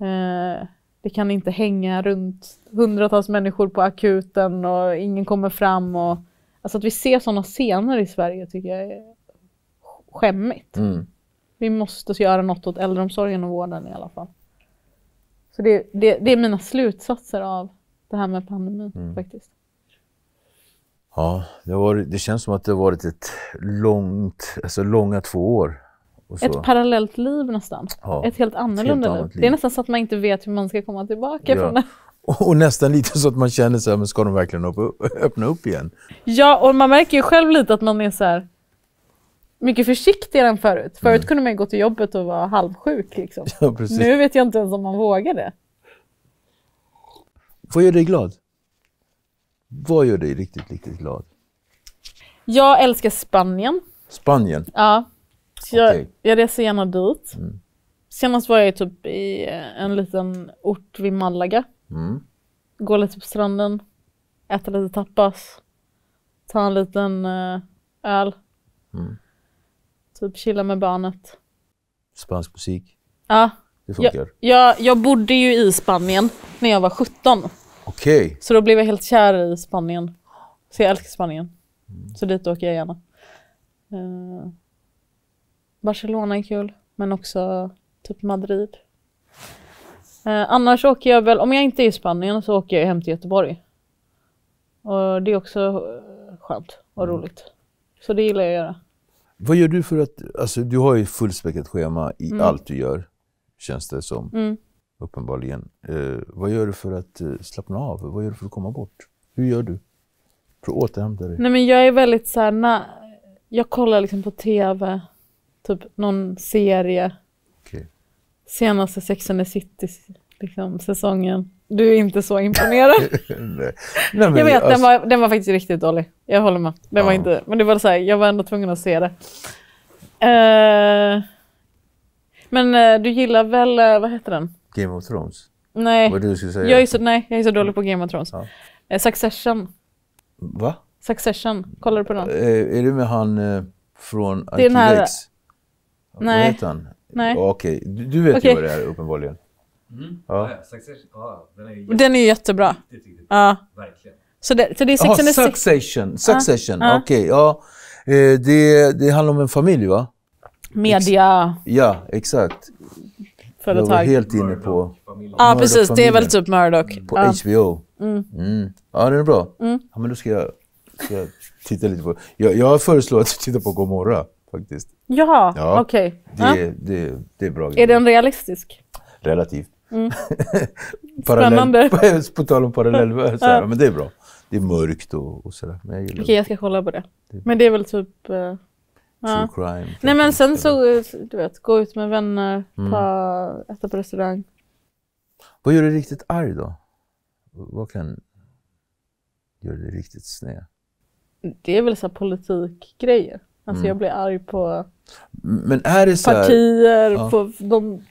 Eh, det kan inte hänga runt hundratals människor på akuten och ingen kommer fram. Och, alltså att vi ser sådana scener i Sverige tycker jag är skämmigt.
Mm.
Vi måste göra något åt äldreomsorgen och vården i alla fall. Så det, det, det är mina slutsatser av det här med pandemin
Mm.
faktiskt.
Ja, det, varit, det känns som att det har varit ett långt, alltså långa två år.
Ett parallellt liv nästan.
Ja,
Ett helt annorlunda
annat
liv.
liv.
Det är nästan så att man inte vet hur man ska komma tillbaka
Ja.
från det.
och, nästan lite så att man känner så här, men ska de verkligen upp, öppna upp igen?
Ja, och man märker ju själv lite att man är så här. mycket försiktigare än förut. Förut kunde man ju gå till jobbet och vara halvsjuk liksom.
Ja, precis.
Nu vet jag inte ens om man vågar det.
Vad gör dig glad? Vad gör dig riktigt, riktigt glad?
Jag älskar Spanien.
Spanien?
Ja. Så jag,
Okej.
jag reser gärna dit.
Mm.
Senast var jag typ i eh, en liten ort vid Malaga.
Mm.
Gå lite på stranden, äta lite tapas, ta en liten eh, öl.
Mm.
Typ chilla med barnet.
Spansk musik?
Ja,
Det funkar?
jag, jag, jag bodde ju i Spanien när jag var 17.
Okej.
Så då blev jag helt kär i Spanien. Så jag älskar Spanien. Så dit åker jag gärna. Eh, Barcelona är kul, men också typ Madrid. Eh, annars åker jag väl, om jag inte är i Spanien så åker jag hem till Göteborg. Och det är också eh, skönt och roligt. Så det gillar jag att göra.
Vad gör du för att, alltså du har ju fullspäckat schema i
Mm.
allt du gör, känns det som,
Mm.
Uppenbarligen. Eh, vad gör du för att eh, slappna av? Vad gör du för att komma bort? Hur gör du? För att återhämta dig?
Nej men jag är väldigt såhär, na- jag kollar liksom på TV, typ någon serie.
Okej.
Senaste Sex and the City liksom, säsongen. Du är inte så imponerad.
Nej. Nej, men,
jag vet, den,
alltså,
var, den var faktiskt riktigt dålig. Jag håller med. Den var
Ja.
inte, men det var så här, jag var ändå tvungen att se det. Eh, men eh, du gillar väl, eh, vad heter den?
Game of Thrones?
Nej,
Vad du skulle säga?
jag är så, nej, jag är så dålig på Game of Thrones.
Ja.
Eh, Succession.
Va?
Succession, kollar du på den?
Eh, är det med han eh, från
Det är den här-
Arkivex? Vad
Nej.
heter han?
Nej.
Okej, du, du vet
Okej.
ju vad det är uppenbarligen.
Mm.
Ja.
Ja. Den är ju
Den är jättebra.
riktigt,
Ja.
Verkligen.
Så det, så det är Sex and the City.
Succession. Succession,
ja.
okej. ja. Eh, det, det handlar om en familj va?
Media
Ja, exakt. Jag var
företag.
helt inne på.
Ja precis, det är väl typ Murdoch.
på
Ja.
HBO.
Mm.
Mm. Ja, den är bra.
Mm.
Ja, men då ska jag, ska jag titta lite på jag, jag föreslår att du tittar på Gomorra faktiskt.
Jaha,
Ja.
okej.
Det,
Ja.
det, det är bra
Är
grejer.
den realistisk?
Relativt.
Mm.
Parallell,
Spännande.
på, på tal om parallellvärld.
Ja.
Men det är bra. Det är mörkt och, och sådär. Men jag gillar
Okej, jag ska kolla på det. Men det är väl typ... eh,
true
ja.
crime.
Nej men sen så, du vet, gå ut med vänner,
Mm.
ta, äta på restaurang.
Vad gör dig riktigt arg då? Vad kan göra dig riktigt sned?
Det är väl så här politikgrejer. Alltså
Mm.
jag blir arg på
Men är det så här...
partier,
ja.
på, de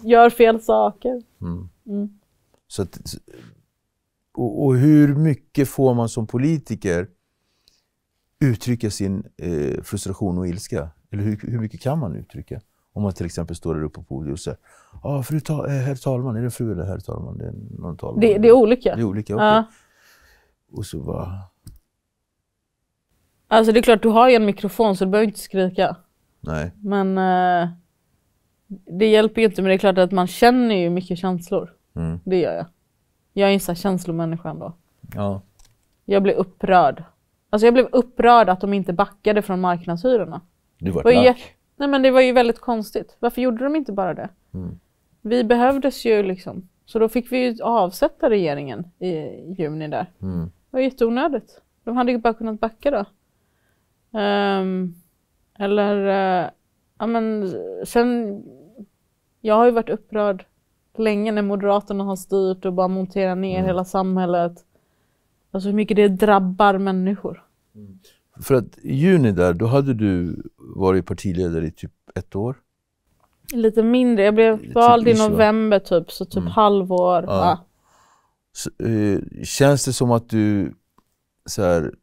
gör fel saker.
Mm.
Mm.
Så att, och, och hur mycket får man som politiker uttrycka sin eh, frustration och ilska? Eller hur, hur mycket kan man uttrycka? Om man till exempel står där uppe på podiet och säger ah, fru ta- eh, herr talman, är det fru eller herr talman? Det är någon talman.
Det, det är olika.
Det är olika, okej.
Ja.
Och så bara...
Alltså det är klart, du har ju en mikrofon så du behöver inte skrika.
Nej.
Men eh, det hjälper ju inte, men det är klart att man känner ju mycket känslor.
Mm.
Det gör jag. Jag är en sån här känslomänniska ändå.
Ja.
Jag blev upprörd. Alltså jag blev upprörd att de inte backade från marknadshyrorna.
Du
Det var ju Nej men det var ju väldigt konstigt. Varför gjorde de inte bara det?
Mm.
Vi behövdes ju liksom. Så då fick vi ju avsätta regeringen i juni där.
Mm.
Det var jätteonödigt. De hade ju bara kunnat backa då. Ehm, eller, eh, ja men sen, jag har ju varit upprörd länge när Moderaterna har styrt och bara monterat ner
Mm.
hela samhället. Alltså hur mycket det drabbar människor.
För att i juni där, då hade du varit partiledare i typ ett år.
Lite mindre, jag blev
Typ
vald i
ish, va?
november typ, så typ
Mm.
halvår.
Ja. Så, eh, känns det som att du så här,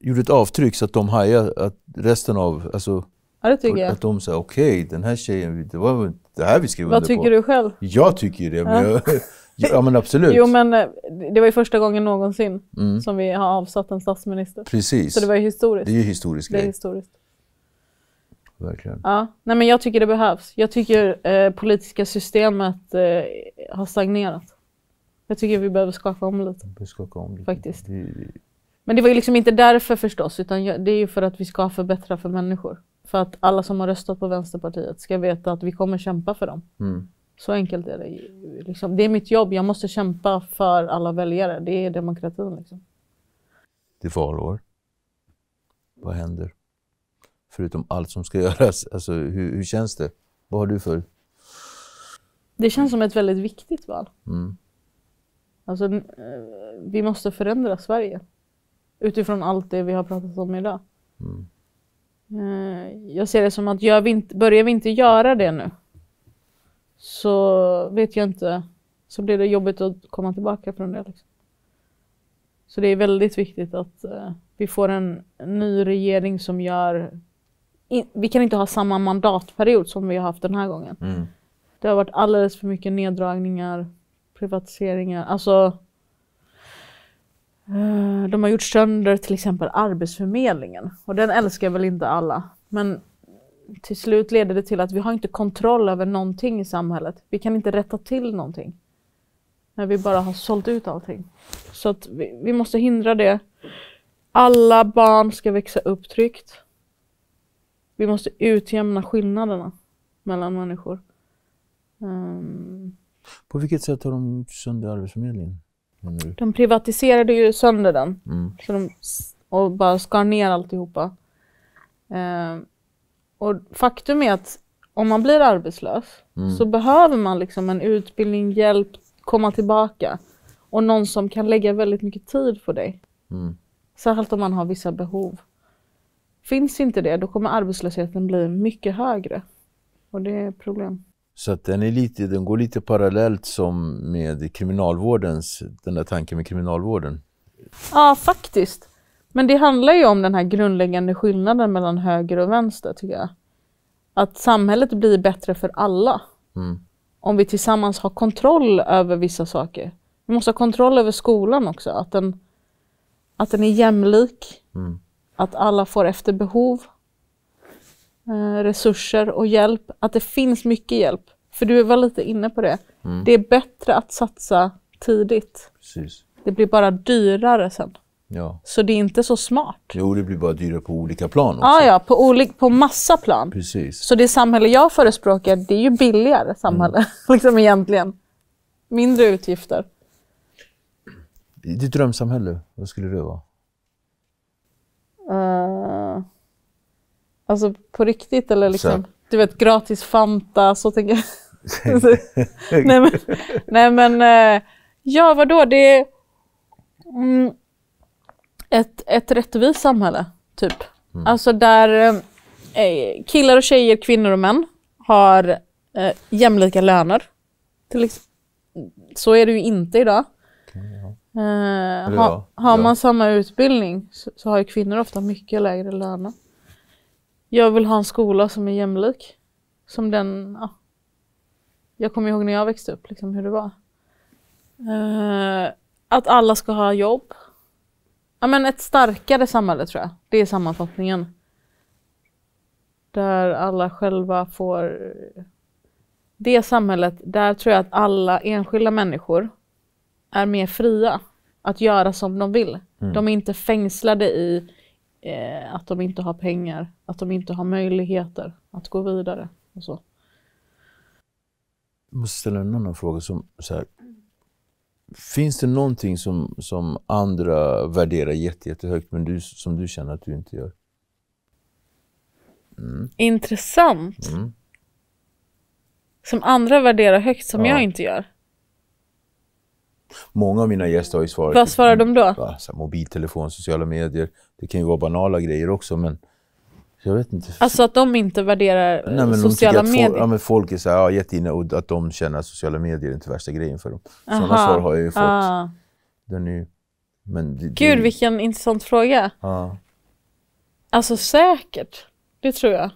gjorde ett avtryck så att de hajade, att resten av, alltså
ja, det tycker jag.
att de sa okej, den här tjejen, det var det här vi skrev
Vad
under
tycker
på.
du själv?
Jag tycker ju det, men
Ja.
jag, ja men absolut.
Jo men eh, det var ju första gången någonsin
mm,
som vi har avsatt en statsminister.
precis.
Så det var ju historiskt.
Det är ju historisk
Det är historiskt.
verkligen.
Ja, nej men jag tycker det behövs. Jag tycker eh, politiska systemet eh, har stagnerat. Jag tycker vi behöver skaka om lite.
Vi skaka om lite.
Faktiskt.
Det-
Men det var ju liksom inte därför förstås, utan jag- det är ju för att vi ska förbättra för människor. För att alla som har röstat på Vänsterpartiet ska veta att vi kommer kämpa för dem.
Mm.
Så enkelt är det. Liksom, det är mitt jobb, jag måste kämpa för alla väljare. Det är demokratin liksom.
Det är valår. Vad händer? Förutom allt som ska göras. Alltså, hur, hur känns det? Vad har du för...
Det känns som ett väldigt viktigt val.
Mm.
Alltså, eh, vi måste förändra Sverige. Utifrån allt det vi har pratat om idag.
Mm.
Eh, Jag ser det som att vi inte, börjar vi inte göra det nu så vet jag inte, så blir det jobbigt att komma tillbaka från det. Liksom. Så det är väldigt viktigt att eh, vi får en ny regering som gör... In, vi kan inte ha samma mandatperiod som vi har haft den här gången.
Mm.
Det har varit alldeles för mycket neddragningar, privatiseringar. Alltså, eh, de har gjort sönder till exempel Arbetsförmedlingen. Och den älskar väl inte alla. Men till slut leder det till att vi har inte kontroll över någonting i samhället. Vi kan inte rätta till någonting. När vi bara har sålt ut allting. Så att vi, vi måste hindra det. Alla barn ska växa upp tryggt. Vi måste utjämna skillnaderna mellan människor. Ehm,
På vilket sätt har de sönder Arbetsförmedlingen?
de privatiserade ju sönder den
Mm.
så de, och bara skar ner alltihopa. Ehm, och faktum är att om man blir arbetslös
Mm.
så behöver man liksom en utbildning, hjälp, komma tillbaka. Och någon som kan lägga väldigt mycket tid på dig.
Mm.
Särskilt om man har vissa behov. Finns inte det, då kommer arbetslösheten bli mycket högre. Och det är ett problem.
Så att den, är lite, den går lite parallellt som med kriminalvårdens, den där tanken med kriminalvården.
Ja, faktiskt. Men det handlar ju om den här grundläggande skillnaden mellan höger och vänster, tycker jag. Att samhället blir bättre för alla.
Mm.
Om vi tillsammans har kontroll över vissa saker. Vi måste ha kontroll över skolan också. Att den, att den är jämlik.
Mm.
Att alla får efter behov. Eh, resurser och hjälp. Att det finns mycket hjälp. För du var lite inne på det.
Mm.
Det är bättre att satsa tidigt.
Precis.
Det blir bara dyrare sen.
Ja.
Så det är inte så smart.
Jo, det blir bara dyrare på olika plan också.
Ja, ja, på, olik, på massa plan.
Precis.
Så det samhälle jag förespråkar, det är ju billigare samhälle,
Mm.
liksom egentligen. Mindre utgifter.
Ditt drömsamhälle, vad skulle det vara?
Uh, alltså på riktigt eller liksom,
Så.
du vet gratis Fanta, så tänker jag. nej men, nej men eh, ja vadå, det är mm, ett, ett rättvist samhälle, typ. Alltså där eh, killar och tjejer, kvinnor och män har eh, jämlika löner. Till så är det ju inte idag. Eh,
ja,
ha, har
ja.
man samma utbildning så, så har ju kvinnor ofta mycket lägre löner. Jag vill ha en skola som är jämlik. Som den, ja. Jag kommer ihåg när jag växte upp, liksom hur det var. Eh, att alla ska ha jobb. Ja men ett starkare samhälle tror jag. Det är sammanfattningen. Där alla själva får... Det samhället, där tror jag att alla enskilda människor är mer fria att göra som de vill. De är inte fängslade i eh, att de inte har pengar, att de inte har möjligheter att gå vidare. Och så.
Jag måste ställa en annan fråga. Som, så här, finns det någonting som, som andra värderar jätte, jättehögt men du, som du känner att du inte gör?
Intressant.
Mm.
Som andra värderar högt som
Ja.
jag inte gör.
Många av mina gäster har ju svarat...
Vad svarar de då?
Mobiltelefon, sociala medier. Det kan ju vara banala grejer också men jag vet inte.
Alltså att de inte värderar eh,
Nej, men
sociala medier.
Folk, ja, men folk är så här, ja, jätteinne och att de känner att sociala medier är inte värsta grejen för dem. Sådana svar har jag ju fått.
Ah.
Den är men det,
Gud
det,
vilken intressant fråga.
Ja.
Alltså säkert. Det tror jag.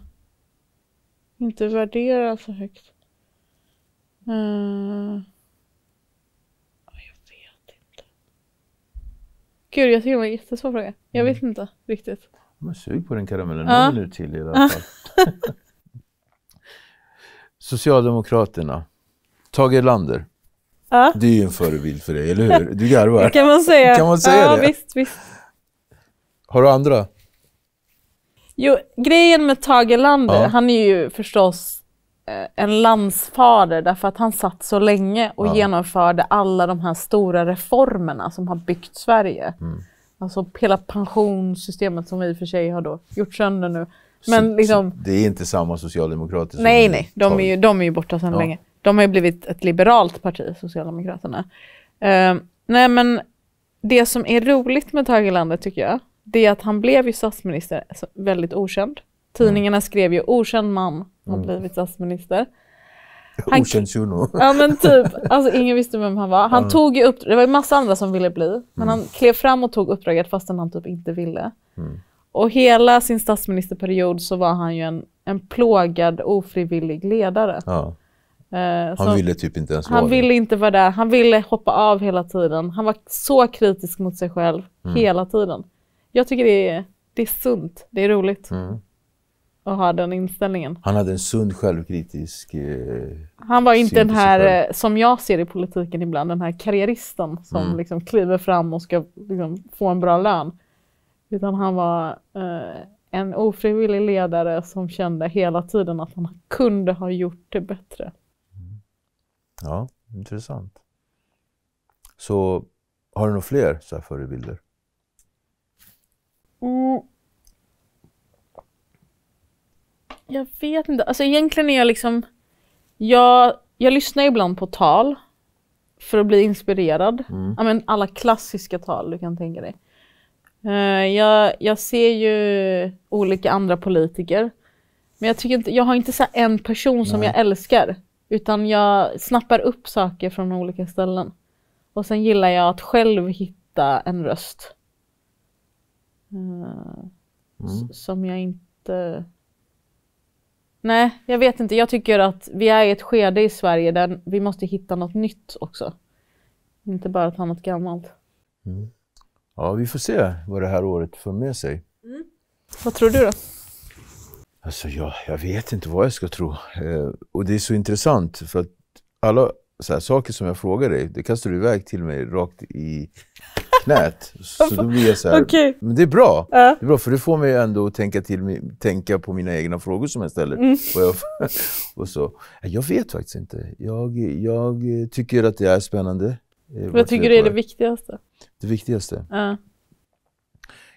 Inte värdera så högt. Uh... Jag vet inte. Gud jag tycker det var en jättesvår fråga. Jag vet inte riktigt.
Men sug på den karamellen
Ja.
någon minut till i alla fall. Socialdemokraterna. Tage Erlander.
Ja.
Det är ju en förebild för dig, eller hur? Du garvar.
Kan man säga.
Kan man säga
ja,
det?
Visst, visst.
Har du andra?
Jo, grejen med Tage Erlander,
Ja.
han är ju förstås eh, en landsfader därför att han satt så länge och
Ja.
genomförde alla de här stora reformerna som har byggt Sverige.
Mm.
Alltså hela pensionssystemet som vi i och för sig har då gjort sönder nu. Men
Så-
liksom,
så det är inte samma socialdemokrater som
nej, nej, de är ju, de är ju borta sedan
Ja.
länge. De har ju blivit ett liberalt parti, Socialdemokraterna. Eh, nej, men det som är roligt med Tage Erlander tycker jag, det är att han blev ju statsminister så- väldigt okänd. Tidningarna skrev ju okänd man har
Mm.
blivit statsminister. Han-
Okänd shuno.
Ja men typ, alltså ingen visste vem han var. Han
Ja.
tog ju upp, det var ju massa andra som ville bli, men han klev fram och tog uppdraget fastän han typ inte ville.
Mm.
Och hela sin statsministerperiod så var han ju en, en plågad, ofrivillig ledare.
Ja,
Eh,
han ville typ inte ens
han
vara
ville inte vara där, han ville hoppa av hela tiden. Han var så kritisk mot sig själv
Mm.
hela tiden. Jag tycker det är, det är sunt, det är roligt.
Mm.
Att ha den inställningen.
Han hade en sund självkritisk... Eh,
Han var inte den här, eh, som jag ser i politiken ibland, den här karriäristen som
Mm.
liksom kliver fram och ska liksom, få en bra lön. Utan han var eh, en ofrivillig ledare som kände hela tiden att han kunde ha gjort det bättre.
ja, intressant. Så har du några fler så förebilder?
Mm. Jag vet inte, alltså egentligen är jag liksom, jag, jag lyssnar ibland på tal för att bli inspirerad.
Mm.
Ja, men alla klassiska tal du kan tänka dig. Eh, jag, jag ser ju olika andra politiker. Men jag, tycker inte, jag har inte så en person som
Nej.
jag älskar. Utan jag snappar upp saker från olika ställen. Och sen gillar jag att själv hitta en röst. Eh,
Mm.
Som jag inte... Nej, jag vet inte. Jag tycker att vi är i ett skede i Sverige där vi måste hitta något nytt också. Inte bara ta något gammalt.
Ja, vi får se vad det här året för med sig.
Vad tror du då?
Alltså, jag, jag vet inte vad jag ska tro. Eh, och det är så intressant för att alla så här, saker som jag frågar dig, det kastar du iväg till mig rakt i knät. Så då blir jag så här,
Okej.
men det är bra.
Ja.
Det är bra, för det får mig ändå att tänka, till, tänka på mina egna frågor som jag ställer.
Mm.
Och, jag, och så. Jag vet faktiskt inte. Jag, jag tycker att det är spännande. eh,
Vad tycker du är det viktigaste?
Det viktigaste?
Ja.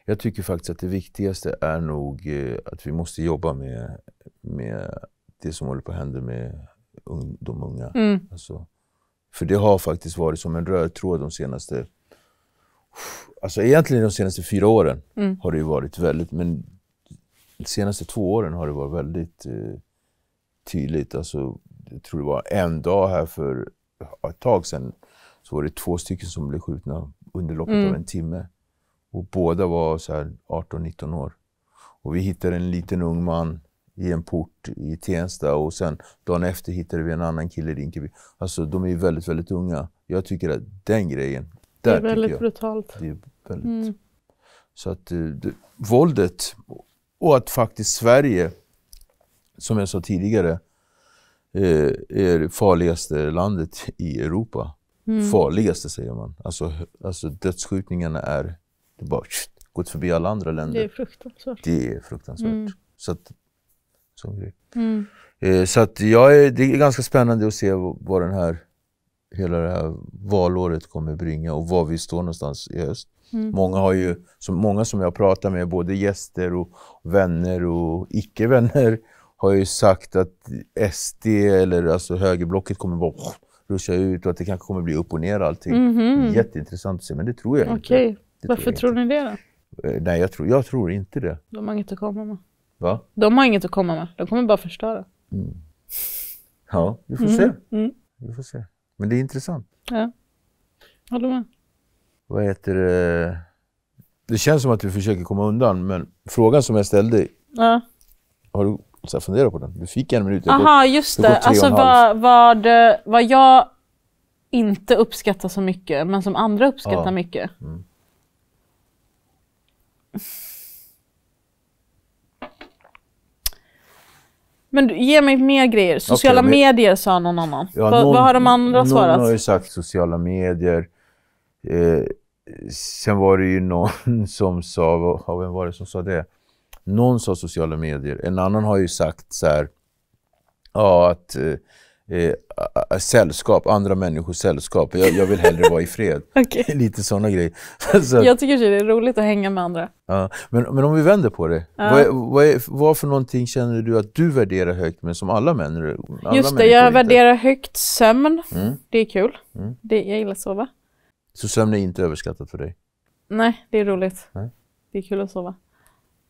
Jag tycker faktiskt att det viktigaste är nog eh, att vi måste jobba med, med det som håller på att hända med de unga.
Mm.
Alltså, för det har faktiskt varit som en röd tråd de senaste, alltså egentligen de senaste fyra åren
Mm.
har det ju varit väldigt, men de senaste två åren har det varit väldigt eh, tydligt. Alltså, jag tror det var en dag här för ett tag sedan så var det två stycken som blev skjutna under loppet
Mm.
av en timme. Och båda var så här 18-19 år. Och vi hittade en liten ung man i en port i Tensta och sen dagen efter hittade vi en annan kille i Rinkeby. Alltså de är väldigt, väldigt unga. Jag tycker att den grejen,
Det är väldigt
jag,
brutalt.
det är väldigt...
Mm.
Så att eh, det, våldet och att faktiskt Sverige, som jag sa tidigare, eh, är det farligaste landet i Europa.
Mm.
Farligaste säger man. Alltså, alltså dödsskjutningarna är, det bara gått förbi alla andra länder.
Det är fruktansvärt.
Det är fruktansvärt.
Mm.
Så att, sån grej.
Mm.
Eh, så att jag är, det är ganska spännande att se vad den här, hela det här valåret kommer bringa och var vi står någonstans i höst.
Mm.
Många har ju, som, många som jag pratar med, både gäster och vänner och icke-vänner, har ju sagt att SD eller alltså högerblocket kommer bara ruscha ut och att det kanske kommer bli upp och ner allting.
Mhm.
Jätteintressant att se, men det tror jag
Okej,
inte. Det
varför
jag
tror
inte.
ni det då?
Eh, Nej, jag tror, jag tror inte det.
De har inget att komma med.
Va?
De har inget att komma med. De kommer bara förstöra.
Ja, vi får
Mm.
se.
Mm.
Vi får se. Men det är intressant.
Ja. Håller med.
Vad heter det? Det känns som att vi försöker komma undan, men frågan som jag ställde,
Ja.
har du så funderat på den? Du fick en minut. jag har
Aha, just
det
Alltså vad, vad, vad jag inte uppskattar så mycket, men som andra uppskattar
Ja.
mycket.
Mm.
Men ge mig mer grejer. Sociala
men-
medier sa någon annan.
Ja,
vad,
någon-
vad har de andra
någon
svarat?
har ju sagt sociala medier. Eh, sen var det ju någon som sa, vad- vem var det som sa det? Någon sa sociala medier. En annan har ju sagt så här, ja att eh, eh, sällskap, andra människors sällskap. Jag, jag vill hellre vara i fred.
Okej.
Lite sådana grejer. Så, att-
Jag tycker det är roligt att hänga med andra.
ja. men, men om vi vänder på det.
Ja.
Vad, vad, är, vad för någonting känner du att du värderar högt, men som alla män? Alla
Just det, jag
inte?
värderar högt sömn.
Mm.
Det är kul.
Mm.
Det, jag gillar att sova.
Så sömn är inte överskattat för dig?
Nej, det är roligt.
Nej.
Det är kul att sova.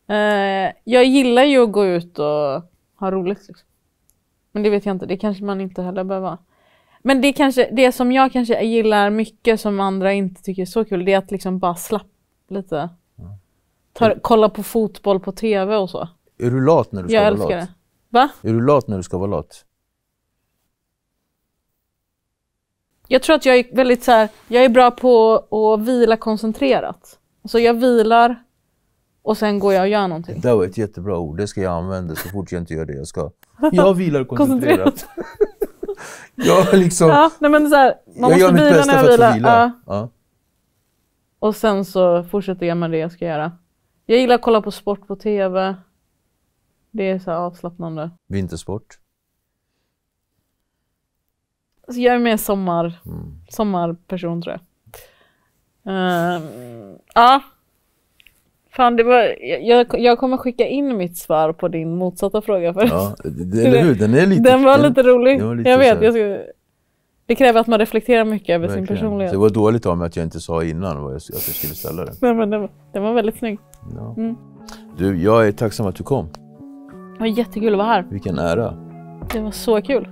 Eh, jag gillar ju att gå ut och ha roligt. Liksom. Men det vet jag inte, det kanske man inte heller behöver. Men det, kanske, det som jag kanske gillar mycket som andra inte tycker är så kul, det är att liksom bara slappa lite. Ta, kolla på fotboll på tv och så.
Är du lat när du ska
Jag
vara
älskar
lat?
det. Va?
Är du lat när du ska vara lat?
Jag tror att jag är väldigt så här, jag är bra på att vila koncentrerat. Så jag vilar och sen går jag och gör någonting.
Det var ett jättebra ord, det ska jag använda så fort jag inte gör det jag ska. Jag vilar koncentrerat. jag liksom,
Ja, nej men så här, man
jag gör
måste
mitt
vila
bästa
när jag
för att få
vilar.
vila.
Ja,
Ja.
och sen så fortsätter jag med det jag ska göra. Jag gillar att kolla på sport på tv. Det är så här avslappnande.
Vintersport.
Alltså jag är mer sommar,
Mm.
sommarperson tror jag. Ehm, ja. Fan, det var, jag, jag kommer skicka in mitt svar på din motsatta fråga. För
Ja, det, eller hur? Den är lite...
den var lite rolig.
den var lite
jag vet. Jag ska, det kräver att man reflekterar mycket över sin
verkligen.
personlighet.
Så det var dåligt av mig att jag inte sa innan vad jag, att jag skulle ställa den.
Nej, men den, var, den var väldigt snygg.
Ja.
Mm.
Du, jag är tacksam att du kom.
Det var jättekul att vara här.
Vilken ära.
Det var så kul.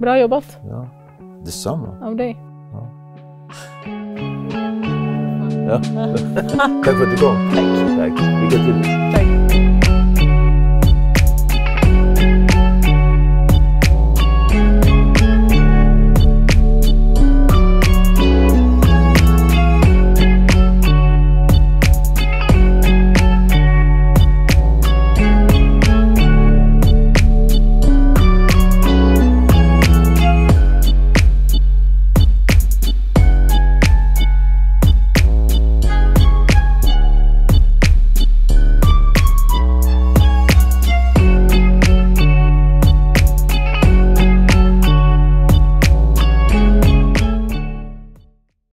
Bra jobbat
Ja. Detsamma.
av dig.
Ja. Tack för att du kom. Tack. Tack. Lycka till.
Tack.